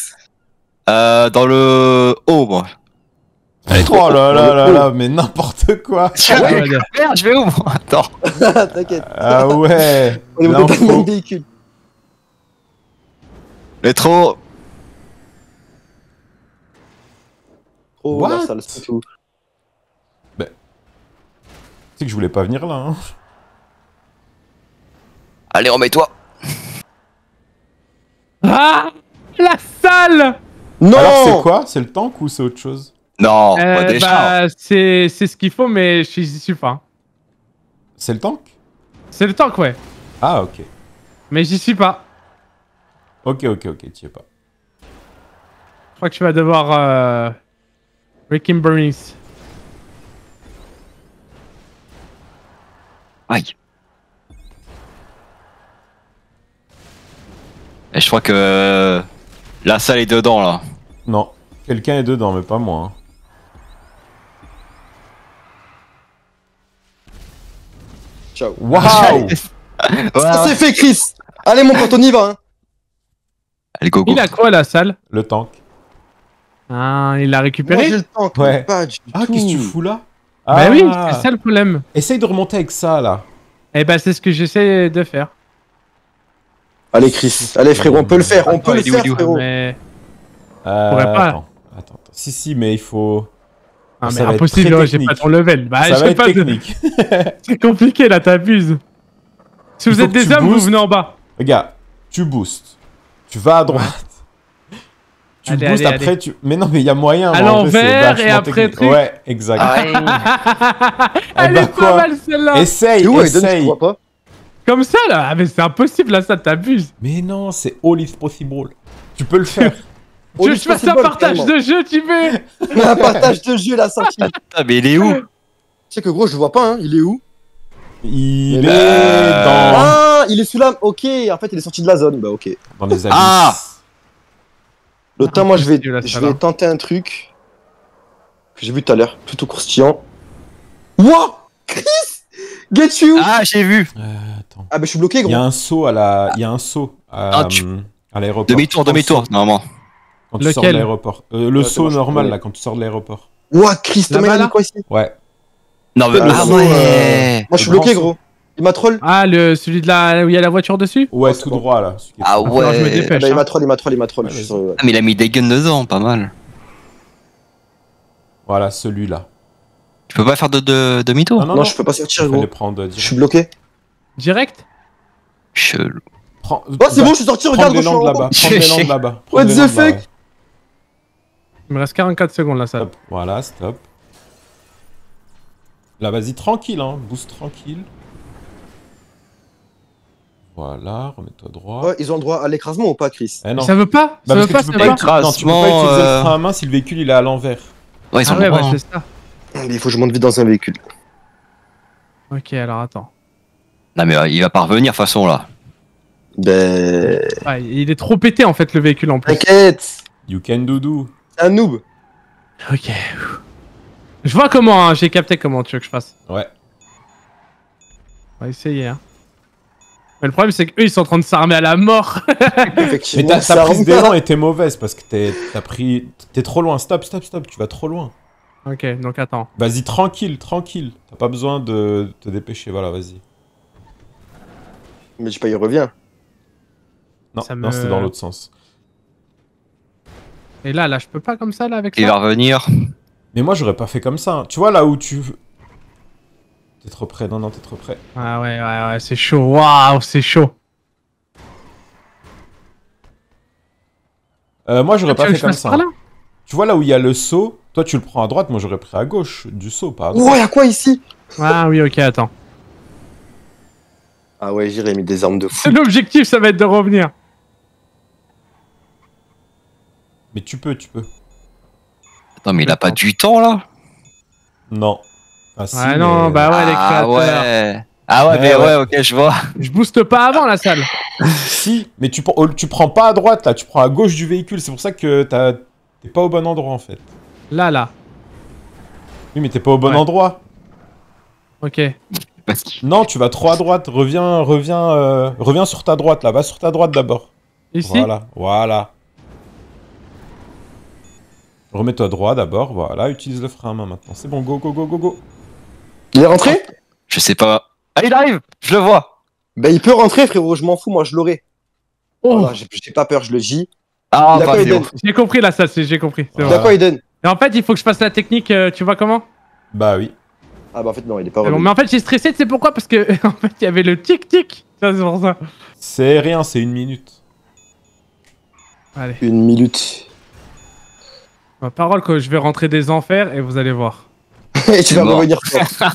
Speaker 2: Euh, dans le haut, moi. Allez,
Speaker 1: oh là là là là, mais n'importe quoi. (laughs)
Speaker 4: Ah, ouais, ouais.
Speaker 2: Merde, je vais où moi? Attends. (laughs)
Speaker 3: T'inquiète,
Speaker 1: Ah ouais.
Speaker 3: on est au
Speaker 1: L'info.
Speaker 3: même véhicule.
Speaker 2: Les trop.
Speaker 3: Oh,
Speaker 1: What?
Speaker 3: salle, c'est tout.
Speaker 1: Que je voulais pas venir là. Hein.
Speaker 2: Allez, remets-toi.
Speaker 4: Ah La salle
Speaker 3: Non
Speaker 1: Alors, c'est quoi? C'est le tank ou c'est autre chose?
Speaker 2: Non,
Speaker 4: Euh,
Speaker 2: pas déjà.
Speaker 4: bah, c'est c'est ce qu'il faut, mais je j'y suis pas.
Speaker 1: C'est le tank?
Speaker 4: C'est le tank, ouais.
Speaker 1: Ah, ok.
Speaker 4: Mais j'y suis pas.
Speaker 1: Ok, ok, ok, t'y es pas.
Speaker 4: Je crois que tu vas devoir. Euh... Wrecking Burns.
Speaker 2: Aïe. Et je crois que euh, la salle est dedans là.
Speaker 1: Non, quelqu'un est dedans, mais pas moi. hein.
Speaker 3: Ciao.
Speaker 1: Waouh (laughs)
Speaker 3: Ça c'est fait, Chris Allez, mon pote, on y va. Hein.
Speaker 2: Allez, go go.
Speaker 4: Il a quoi la salle?
Speaker 1: Le tank.
Speaker 4: Ah, il l'a
Speaker 3: Moi,
Speaker 4: récupéré
Speaker 3: j'ai le temps.
Speaker 1: Ouais. Ah,
Speaker 3: tout.
Speaker 1: qu'est-ce que tu fous là?
Speaker 4: Bah
Speaker 1: Ah.
Speaker 4: oui, c'est ça le problème.
Speaker 1: Essaye de remonter avec ça là.
Speaker 4: Eh bah, c'est ce que j'essaie de faire.
Speaker 3: Allez, Chris. Allez, frérot, on peut le faire. On peut le faire, frérot.
Speaker 4: Mais.
Speaker 1: Euh,
Speaker 4: pourrait pas.
Speaker 1: Attends, attends, attends. Si, si, mais il faut.
Speaker 4: Ah, mais impossible, ouais, j'ai pas ton level. Bah,
Speaker 1: ça
Speaker 4: je
Speaker 1: va
Speaker 4: sais
Speaker 1: être
Speaker 4: pas. de-
Speaker 1: technique. (laughs)
Speaker 4: C'est compliqué là, t'abuses. Si
Speaker 1: Il
Speaker 4: vous êtes des hommes, vous venez en bas.
Speaker 1: Regarde, tu boostes. Tu vas à droite. Tu
Speaker 4: Allez,
Speaker 1: boostes
Speaker 4: allez,
Speaker 1: après, tu. Mais non, mais il y a moyen.
Speaker 4: À l'envers et après truc.
Speaker 1: Ouais, exact.
Speaker 2: Ah, (laughs)
Speaker 4: Elle
Speaker 1: bah
Speaker 4: est
Speaker 1: quoi
Speaker 4: pas mal celle-là
Speaker 1: Essaye,
Speaker 3: C'est où
Speaker 1: essaye.
Speaker 3: pas.
Speaker 4: Comme ça là Ah mais c'est impossible là, ça t'abuses
Speaker 1: Mais non, c'est all is possible. Tu peux le faire. (laughs)
Speaker 4: Tu veux
Speaker 3: lui,
Speaker 4: que je fasse
Speaker 3: c'est
Speaker 4: un partage de jeu, tu veux (laughs)
Speaker 3: Un partage de jeu, la sortie. Tu
Speaker 2: putain, mais il est où
Speaker 3: sais que gros, je vois pas, hein. Il est où
Speaker 1: Il
Speaker 3: Mais
Speaker 1: est
Speaker 2: euh,
Speaker 1: dans,
Speaker 3: Ah, il est sous la. Ok, en fait, il est sorti de la zone. Bah, ok.
Speaker 1: dans les abysses.
Speaker 2: Ah
Speaker 3: L'autre temps, moi, je vais, je vais
Speaker 4: va.
Speaker 3: tenter un truc que j'ai vu tout à l'heure, plutôt croustillant. Wouah Chris? Get you? Ah.
Speaker 2: Ah, j'ai vu
Speaker 1: Euh, attends.
Speaker 3: bah, je suis bloqué,
Speaker 1: Il y a
Speaker 3: gros.
Speaker 1: un saut à la. Il y a un saut à,
Speaker 2: Ah, tu-
Speaker 1: hum, à l'aéroport.
Speaker 2: Demi-tour, demi-tour, normalement.
Speaker 1: Quand tu sors de
Speaker 4: Lequel
Speaker 1: l'aéroport. Euh, le saut
Speaker 3: bon,
Speaker 1: normal, là, quand tu sors de l'aéroport.
Speaker 3: Ouah, Chris, mis quoi ici
Speaker 1: Ouais.
Speaker 2: Non, mais.
Speaker 3: Ah,
Speaker 2: Ah
Speaker 3: le saut,
Speaker 2: ouais
Speaker 3: Moi, je suis bloqué, gros. Il m'a troll.
Speaker 4: Ah, le, celui de la... où il y a la voiture dessus
Speaker 1: Ouais,
Speaker 3: Oh,
Speaker 1: tout
Speaker 3: bon.
Speaker 1: droit, là.
Speaker 2: Ah
Speaker 4: falloir que je me
Speaker 2: ouais
Speaker 4: dépêche.
Speaker 3: Ah bah, il
Speaker 4: hein.
Speaker 3: m'a troll, il m'a troll, il m'a troll.
Speaker 1: Ouais,
Speaker 3: ouais.
Speaker 2: Ah, mais il a mis des guns dedans, pas mal.
Speaker 1: Voilà, celui-là.
Speaker 2: Tu peux pas faire de, de demi-tour
Speaker 1: Non, non,
Speaker 3: Non,
Speaker 1: non.
Speaker 3: je peux pas sortir, gros. Je suis bloqué.
Speaker 4: Direct
Speaker 2: Chelou.
Speaker 1: Prends-
Speaker 3: Oh, c'est
Speaker 1: bah,
Speaker 3: bon, je suis sorti,
Speaker 1: Prends
Speaker 3: regarde, je suis (laughs)
Speaker 1: là-bas. Prends les landes là-bas.
Speaker 3: What the fuck
Speaker 1: là, ouais.
Speaker 4: Il me reste 44 secondes là, ça.
Speaker 1: Stop. Voilà, stop. Là, vas-y, tranquille, hein. Boost tranquille. Voilà, remets-toi droit.
Speaker 3: Ouais, ils ont le droit à l'écrasement ou pas, Chris
Speaker 1: Eh non.
Speaker 4: Ça veut pas
Speaker 1: Bah,
Speaker 4: Ça veut
Speaker 1: parce que
Speaker 4: pas, ça veut
Speaker 1: non, tu peux pas utiliser
Speaker 2: euh,
Speaker 1: le frein à main si le véhicule il est à l'envers.
Speaker 2: Ouais, ils sont
Speaker 4: Ah ouais, bah
Speaker 2: hein.
Speaker 4: c'est ça.
Speaker 3: Mais il faut que je monte vite dans un véhicule.
Speaker 4: Ok, alors attends.
Speaker 2: Non, mais euh, il va pas revenir, de toute façon, là.
Speaker 3: Ben.
Speaker 4: Ah, il est trop pété en fait le véhicule en plus.
Speaker 3: T'inquiète
Speaker 1: You can do do.
Speaker 3: C'est un noob
Speaker 4: Ok. Je vois comment, hein, j'ai capté comment tu veux que je fasse.
Speaker 1: Ouais.
Speaker 4: On va essayer. Hein. Mais le problème c'est qu'eux ils sont en train de s'armer à la mort. (laughs)
Speaker 1: Mais ta, ta prise d'élan était mauvaise parce que t'es- t'as pris. T'es trop loin. Stop, stop, stop. Tu vas trop loin.
Speaker 4: ok, donc attends.
Speaker 1: Vas-y, tranquille, tranquille. T'as pas besoin de te dépêcher. Voilà, vas-y.
Speaker 3: Mais je sais pas, il revient.
Speaker 1: Non,
Speaker 4: Ça
Speaker 1: non
Speaker 4: me-
Speaker 1: c'était dans l'autre sens.
Speaker 4: Et là, là, je peux pas comme ça là avec
Speaker 2: Il
Speaker 4: ça
Speaker 2: va revenir.
Speaker 1: Mais moi, j'aurais pas fait comme ça. Tu vois là où tu. T'es trop près. Non, non, t'es trop près.
Speaker 4: Ah ouais, ouais, ouais, c'est chaud. Waouh, c'est chaud.
Speaker 1: Euh, moi, j'aurais
Speaker 4: Tu
Speaker 1: pas fait comme ça.
Speaker 4: par là
Speaker 1: Tu vois là où il y a le saut? Toi, tu le prends à droite. Moi, j'aurais pris à gauche du saut, pas à droite.
Speaker 3: Ouah, y'a quoi ici?
Speaker 4: Ah oui, ok, attends.
Speaker 3: Ah ouais, j'irai mis des armes de fou.
Speaker 4: L'objectif, ça va être de revenir.
Speaker 1: Mais tu peux, tu peux.
Speaker 2: Attends, mais il a pas du temps, là
Speaker 1: Non. Ah, si,
Speaker 4: Ouais, non,
Speaker 1: mais-
Speaker 4: bah ouais, les
Speaker 2: Ah
Speaker 4: créateurs.
Speaker 2: ouais Ah ouais,
Speaker 1: Ouais,
Speaker 2: mais
Speaker 1: ouais.
Speaker 2: ouais, ok, je vois.
Speaker 4: Je booste pas avant la salle. (laughs)
Speaker 1: Si, mais tu, prends- tu prends pas à droite là, tu prends à gauche du véhicule. C'est pour ça que t'as- t'es pas au bon endroit en fait.
Speaker 4: Là, là.
Speaker 1: Oui, mais t'es pas au bon
Speaker 4: Ouais.
Speaker 1: endroit.
Speaker 4: Ok.
Speaker 1: Non, tu vas trop à droite. Reviens, reviens, euh, reviens sur ta droite là. Va sur ta droite d'abord.
Speaker 4: Ici
Speaker 1: Voilà, voilà. Remets-toi droit d'abord. Voilà, utilise le frein à main maintenant. C'est bon, go, go, go, go, go.
Speaker 3: Il est rentré?
Speaker 2: Je sais pas. Ah, il arrive Je le vois
Speaker 3: Bah, il peut rentrer, frérot, je m'en fous, moi, je l'aurai.
Speaker 4: Oh,
Speaker 3: Voilà, j'ai j'ai pas peur, je le dis.
Speaker 2: Ah,
Speaker 3: Eden
Speaker 4: j'ai compris la salle, c'est- j'ai compris. c'est
Speaker 3: quoi, Eden
Speaker 4: Et en fait, il faut que je fasse la technique, euh, tu vois comment?
Speaker 1: Bah oui.
Speaker 3: Ah bah, en fait, non, il est pas
Speaker 4: C'est bon. Mais en fait, j'ai stressé, c'est pourquoi? Parce que (laughs) en fait, il y avait le tic-tic. Ça, c'est pour ça.
Speaker 1: C'est rien, c'est une minute.
Speaker 4: Allez,
Speaker 3: Une minute.
Speaker 4: ma parole que je vais rentrer des enfers et vous allez voir. (laughs)
Speaker 3: Et tu vas
Speaker 2: mort.
Speaker 3: revenir fort.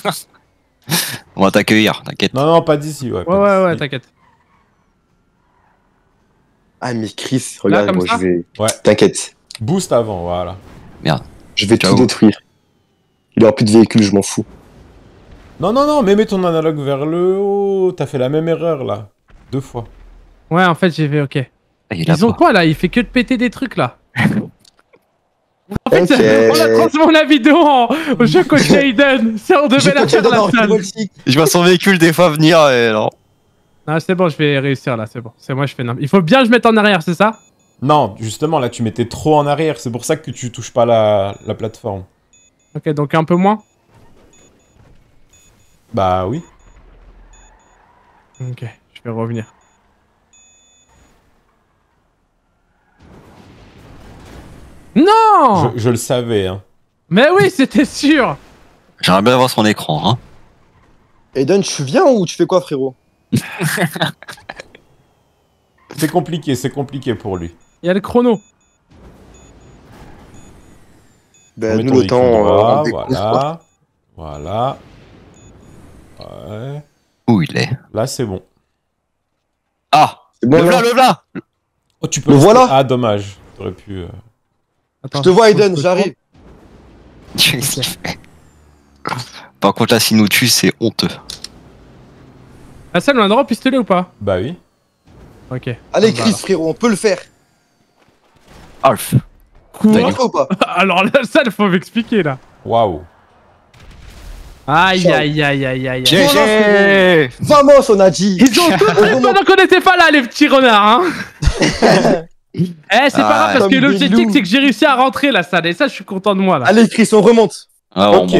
Speaker 3: (laughs)
Speaker 2: On va t'accueillir, t'inquiète.
Speaker 1: Non, non, pas d'ici, ouais.
Speaker 4: Ouais, ouais, ouais, t'inquiète.
Speaker 3: Ah, mais Chris, regarde,
Speaker 4: comme
Speaker 3: moi, je vais.
Speaker 1: Ouais.
Speaker 3: T'inquiète,
Speaker 1: Boost avant, voilà.
Speaker 3: je vais
Speaker 2: Ciao.
Speaker 3: tout détruire. Il aura plus de véhicule, je m'en fous.
Speaker 1: Non, non, non, mais mets ton analogue vers le haut. T'as fait la même erreur là. Deux fois.
Speaker 4: Ouais, en fait, j'ai fait ok.
Speaker 2: Ah,
Speaker 4: Ils ont quoi là? Il fait que de péter des trucs là. En fait, (laughs) on a transformé la vidéo en au jeu coach (laughs) Aiden. Ça, on devait la faire la salle.
Speaker 2: Je vois son véhicule des fois venir et non.
Speaker 4: Non, c'est bon, je vais réussir là, c'est bon. C'est moi, je fais Il faut bien que je mette en arrière, c'est ça?
Speaker 1: Non, justement, là, tu mettais trop en arrière. C'est pour ça que tu touches pas la, la plateforme.
Speaker 4: Ok, donc un peu moins?
Speaker 1: Bah oui.
Speaker 4: Ok, je vais revenir. Non
Speaker 1: Je, je le savais, hein.
Speaker 4: Mais oui, c'était sûr
Speaker 2: J'aimerais bien voir son écran, hein.
Speaker 3: Eden, tu viens ou tu fais quoi, frérot (laughs)
Speaker 1: C'est compliqué, c'est compliqué pour lui.
Speaker 4: Il y a le chrono.
Speaker 3: Ben, nous, le temps,
Speaker 1: voilà. Voilà. Ouais.
Speaker 2: Où il est?
Speaker 1: Là, c'est bon.
Speaker 2: Ah
Speaker 3: C'est bon,
Speaker 2: Le
Speaker 3: là
Speaker 2: voilà, le voilà
Speaker 1: Oh, tu peux.
Speaker 3: Le voilà.
Speaker 1: Ah, dommage. T'aurais pu. euh,
Speaker 3: Je te vois, Aiden, j'arrive. (laughs)
Speaker 2: Par contre, là, s'il nous tue, c'est honteux.
Speaker 4: La salle, on a droit au pistolet ou pas?
Speaker 1: Bah oui.
Speaker 4: Ok.
Speaker 3: Allez, Chris, frérot, on peut le faire.
Speaker 2: Alf
Speaker 4: Quoi
Speaker 3: le fais ou pas? (laughs)
Speaker 4: Alors la salle, faut m'expliquer là.
Speaker 1: Waouh.
Speaker 4: Aïe aïe aïe aïe aïe. aïe.
Speaker 2: GG
Speaker 3: Vamos, on a dit.
Speaker 4: Ils ont tout pris pendant qu'on n'était pas là, les petits renards, hein (laughs) Eh, c'est pas
Speaker 2: Ah,
Speaker 4: grave parce que l'objectif c'est que j'ai réussi à rentrer la salle et ça, je suis content de moi là.
Speaker 3: Allez, Chris, on remonte.
Speaker 2: Ah, on
Speaker 1: Ok.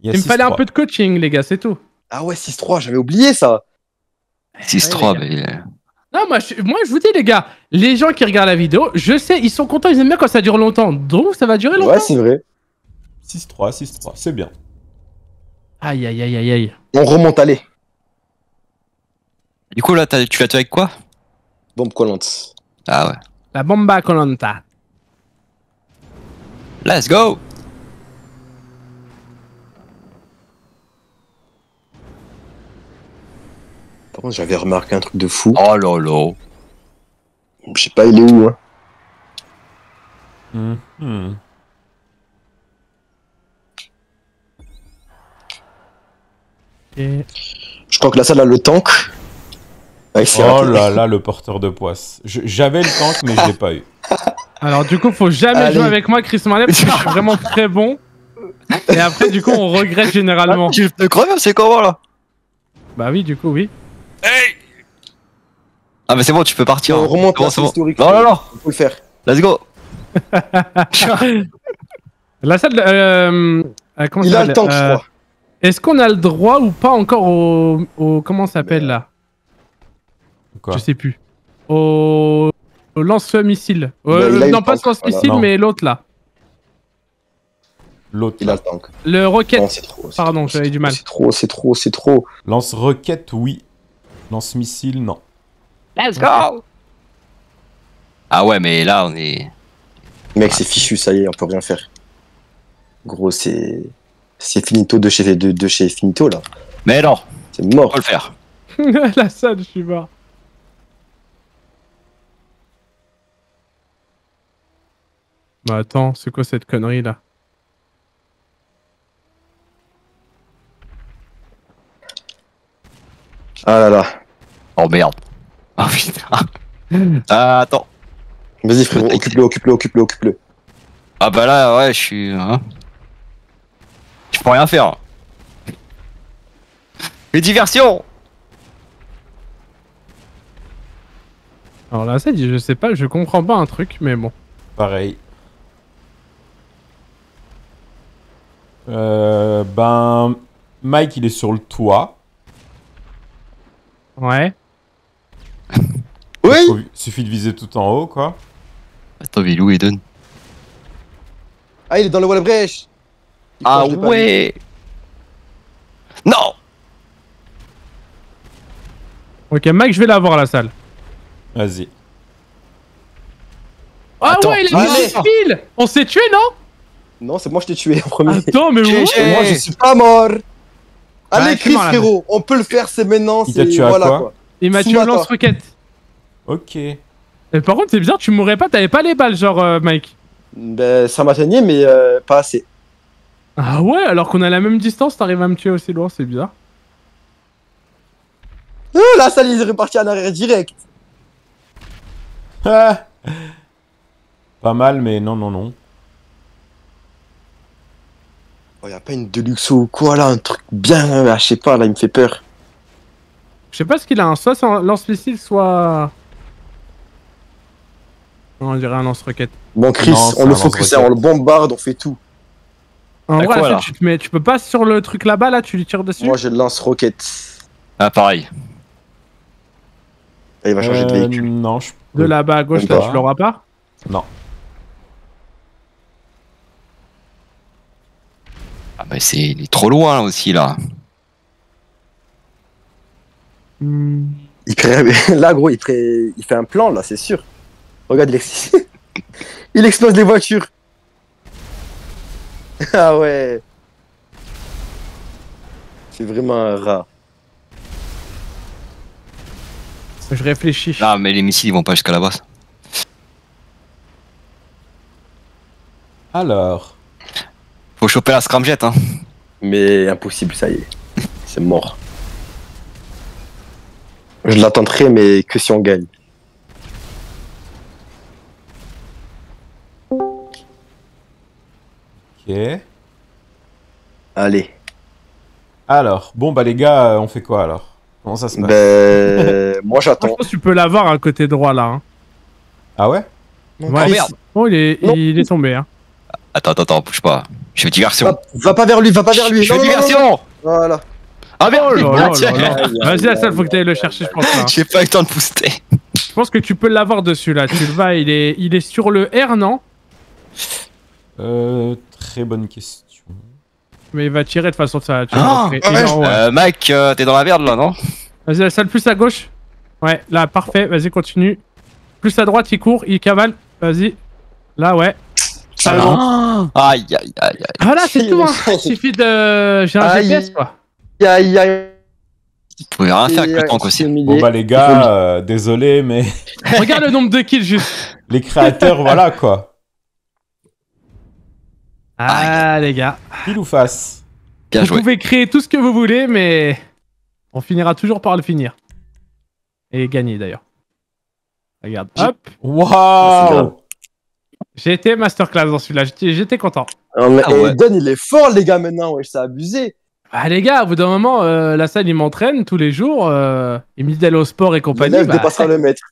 Speaker 1: Il
Speaker 4: me fallait un
Speaker 1: 6-3.
Speaker 4: peu de coaching, les gars, c'est tout.
Speaker 3: Ah ouais, 6-3, j'avais oublié ça.
Speaker 2: 6-3,
Speaker 4: Ouais, les
Speaker 2: mais...
Speaker 4: Non, moi je, moi, je vous dis, les gars, les gens qui regardent la vidéo, je sais, ils sont contents, ils aiment bien quand ça dure longtemps. Donc, ça va durer longtemps.
Speaker 3: Ouais, c'est vrai.
Speaker 1: 6-3, 6-3. C'est bien.
Speaker 4: Aïe aïe aïe aïe aïe.
Speaker 3: On remonte, allez.
Speaker 2: Du coup, là, tu vas tuer avec quoi?
Speaker 3: Bombe collante.
Speaker 2: Ah ouais.
Speaker 4: La bomba colanta.
Speaker 2: Let's go
Speaker 3: Par contre, j'avais remarqué un truc de fou.
Speaker 2: Oh là là
Speaker 3: Je sais pas, il est où, hein.
Speaker 4: Et...
Speaker 3: Je crois que la salle a le tank.
Speaker 1: Oh
Speaker 3: raté.
Speaker 1: là là, le porteur de poisse. J'avais le tank, mais je l'ai pas eu. (laughs)
Speaker 4: Alors, du coup, faut jamais
Speaker 3: Allez.
Speaker 4: jouer avec moi, Chris Marley, parce que je suis vraiment très bon. Et après, du coup, on regrette généralement.
Speaker 2: Tu te creves, c'est comment, là?
Speaker 4: Bah oui, du coup, oui.
Speaker 2: Ah, mais c'est bon, tu peux partir.
Speaker 3: On
Speaker 2: hein.
Speaker 3: remonte
Speaker 2: bon, bon.
Speaker 3: historique.
Speaker 2: Non, non, non
Speaker 3: On peut le faire.
Speaker 2: Let's go (laughs)
Speaker 4: La salle, euh, euh, comment
Speaker 3: Il
Speaker 4: ça
Speaker 3: a le
Speaker 4: s'appelle?
Speaker 3: tank, je
Speaker 4: Euh,
Speaker 3: crois.
Speaker 4: Est-ce qu'on a le droit ou pas encore au, au comment ça s'appelle là?
Speaker 1: Quoi
Speaker 4: Je sais plus. Au, au lance-missile.
Speaker 3: Bah,
Speaker 4: Euh,
Speaker 3: eu
Speaker 4: non, pas ce lance-missile,
Speaker 1: voilà.
Speaker 4: mais l'autre là.
Speaker 1: L'autre.
Speaker 3: Il a le tank.
Speaker 4: Le rocket.
Speaker 3: c'est trop. c'est
Speaker 4: Pardon,
Speaker 3: trop,
Speaker 4: j'avais
Speaker 3: c'est
Speaker 4: du
Speaker 3: trop,
Speaker 4: mal.
Speaker 3: C'est trop, c'est trop, c'est trop.
Speaker 1: Lance-roquette, oui. Lance-missile, non.
Speaker 2: Let's go Ah ouais, mais là, on est...
Speaker 3: Mec, c'est fichu, ça y est, on peut rien faire. Gros, c'est. C'est finito de chez, de, de chez Finito, là.
Speaker 2: Mais non,
Speaker 3: C'est
Speaker 2: on
Speaker 3: mort.
Speaker 2: peut le faire. (laughs)
Speaker 4: la salle, je suis mort. Bah attends, c'est quoi cette connerie là
Speaker 3: Ah là là.
Speaker 2: Oh merde. (laughs) Oh putain. Ah, attends.
Speaker 3: Vas-y, frérot, occupe-le, occupe-le, occupe-le, occupe-le.
Speaker 2: Ah bah là, ouais, je suis... Hein je peux rien faire. Les diversions
Speaker 4: Alors la salle, je sais pas, je comprends pas un truc, mais bon.
Speaker 1: Pareil. Euh, ben, Mike, il est sur le toit.
Speaker 4: Ouais. (laughs)
Speaker 3: Oui
Speaker 1: Faut- suffit de viser tout en haut, quoi.
Speaker 2: Attends, mais Lou Eden?
Speaker 3: Ah, il est dans le wall brèche. Il
Speaker 2: Ah
Speaker 3: croit
Speaker 2: ouais Non
Speaker 4: Ok, Mike, je vais l'avoir la salle.
Speaker 1: Vas-y.
Speaker 4: Ah
Speaker 2: Attends,
Speaker 4: ouais, il a mis
Speaker 3: allez.
Speaker 4: des piles On s'est tué, non?
Speaker 3: Non, c'est moi je t'ai tué en premier.
Speaker 4: Attends, mais
Speaker 3: Moi, je suis pas mort. Allez,
Speaker 4: je suis
Speaker 3: Chris, frérot, on peut le faire, c'est maintenant.
Speaker 1: Il t'a
Speaker 3: c'est-
Speaker 1: tué à
Speaker 3: voilà,
Speaker 1: quoi
Speaker 4: Il m'a tué lance-roquette.
Speaker 1: Ok.
Speaker 4: Et par contre, c'est bizarre, tu mourrais pas, t'avais pas les balles, genre, euh, Mike.
Speaker 3: Ben, ça m'atteignait, mais euh, pas assez.
Speaker 4: Ah ouais, alors qu'on a la même distance, t'arrives à me tuer aussi loin, c'est bizarre.
Speaker 3: Ah, la salle, il est reparti en arrière direct.
Speaker 1: Ah Pas mal, mais non, non, non.
Speaker 3: Oh, y a pas une Deluxo ou quoi là, un truc bien. ah, je sais pas, là, il me fait peur.
Speaker 4: Je sais pas ce qu'il a, un soit un lance-missile, soit... Non, on dirait un lance-roquette?
Speaker 3: Bon, Chris,
Speaker 1: Non,
Speaker 3: on le focus, on le bombarde, on fait tout.
Speaker 4: En vrai,
Speaker 2: quoi, là?
Speaker 4: tu, te mets, tu peux pas sur le truc là-bas, là, tu lui tires dessus?
Speaker 3: Moi, je lance roquette.
Speaker 2: Ah pareil.
Speaker 3: Ah, il va changer de
Speaker 1: Euh,
Speaker 3: véhicule.
Speaker 1: Non, je
Speaker 4: De là-bas à gauche, là, tu l'auras pas?
Speaker 1: Non.
Speaker 2: Ah bah c'est... Il est trop loin aussi, là.
Speaker 4: Hmm.
Speaker 3: Il pré- (laughs) Là, gros, il, pré- il fait un plan, là, c'est sûr. Regarde, il, ex- (laughs) il explose les voitures. (laughs) Ah ouais. C'est vraiment un rat.
Speaker 4: Je réfléchis.
Speaker 2: Non, mais les missiles ils vont pas jusqu'à la base.
Speaker 1: Alors.
Speaker 2: Faut choper la scramjet, hein.
Speaker 3: Mais impossible, ça y est. C'est mort. Je l'attenterai, mais que si on gagne.
Speaker 1: Ok.
Speaker 3: Allez.
Speaker 1: Alors, bon, bah les gars, euh, on fait quoi alors? Comment ça se passe?
Speaker 3: Ben, (laughs) moi
Speaker 4: Je
Speaker 3: j'attends.
Speaker 4: pense que tu peux l'avoir à côté droit là. hein.
Speaker 1: Ah ouais?
Speaker 4: Ouais.
Speaker 2: Oh, merde.
Speaker 4: Oh, il est,
Speaker 3: Non.
Speaker 4: il est tombé. Hein.
Speaker 2: Attends, attends, attends, bouge pas. Je fais diversion.
Speaker 3: Va, va pas vers lui, va pas vers lui.
Speaker 2: Je fais
Speaker 3: Non, non, non, non.
Speaker 2: diversion
Speaker 3: Voilà.
Speaker 2: Ah merde
Speaker 4: Oh (laughs) Vas-y, la salle, faut que tu ailles le chercher, je pense. hein.
Speaker 2: J'ai pas eu le temps de booster.
Speaker 4: Je pense que tu peux l'avoir dessus là. Tu le vas, il est, il est sur le R, non?
Speaker 1: Euh, Très bonne question.
Speaker 4: Mais il va tirer de façon ça. Tu
Speaker 2: Ah,
Speaker 3: ouais.
Speaker 2: Euh, Mike, euh, t'es dans la merde là, non?
Speaker 4: Vas-y, la salle plus à gauche. Ouais, là, parfait. Vas-y, continue. Plus à droite, il court, il cavale. Vas-y. Là, ouais.
Speaker 2: Ah non. Aïe, aïe, aïe, aïe.
Speaker 4: Voilà, c'est tout. Hein. Il suffit de. J'ai un
Speaker 3: Aïe.
Speaker 4: GPS, quoi.
Speaker 3: Aïe, aïe.
Speaker 2: Vous pouvez rien faire avec le tank aussi.
Speaker 1: Bon bah les gars, euh, désolé, mais (laughs)
Speaker 4: Regarde le nombre de kills juste. (laughs)
Speaker 1: les créateurs, voilà quoi.
Speaker 4: Ah, les gars.
Speaker 1: Pile ou face
Speaker 2: Bien
Speaker 4: vous
Speaker 2: joué.
Speaker 4: pouvez créer tout ce que vous voulez, mais. On finira toujours par le finir. Et gagner d'ailleurs. Regarde. Hop.
Speaker 1: Waouh
Speaker 4: J'ai été masterclass dans celui-là. J'étais j'étais content.
Speaker 3: Non, mais
Speaker 2: Ah ouais.
Speaker 3: Eden, il est fort, les gars, maintenant. Ouais, c'est abusé.
Speaker 4: Ah les gars, au bout d'un moment, euh, la salle il m'entraîne tous les jours, euh, il me dit d'aller au sport et compagnie.
Speaker 3: L'élève
Speaker 4: bah,
Speaker 3: dépassera le maître.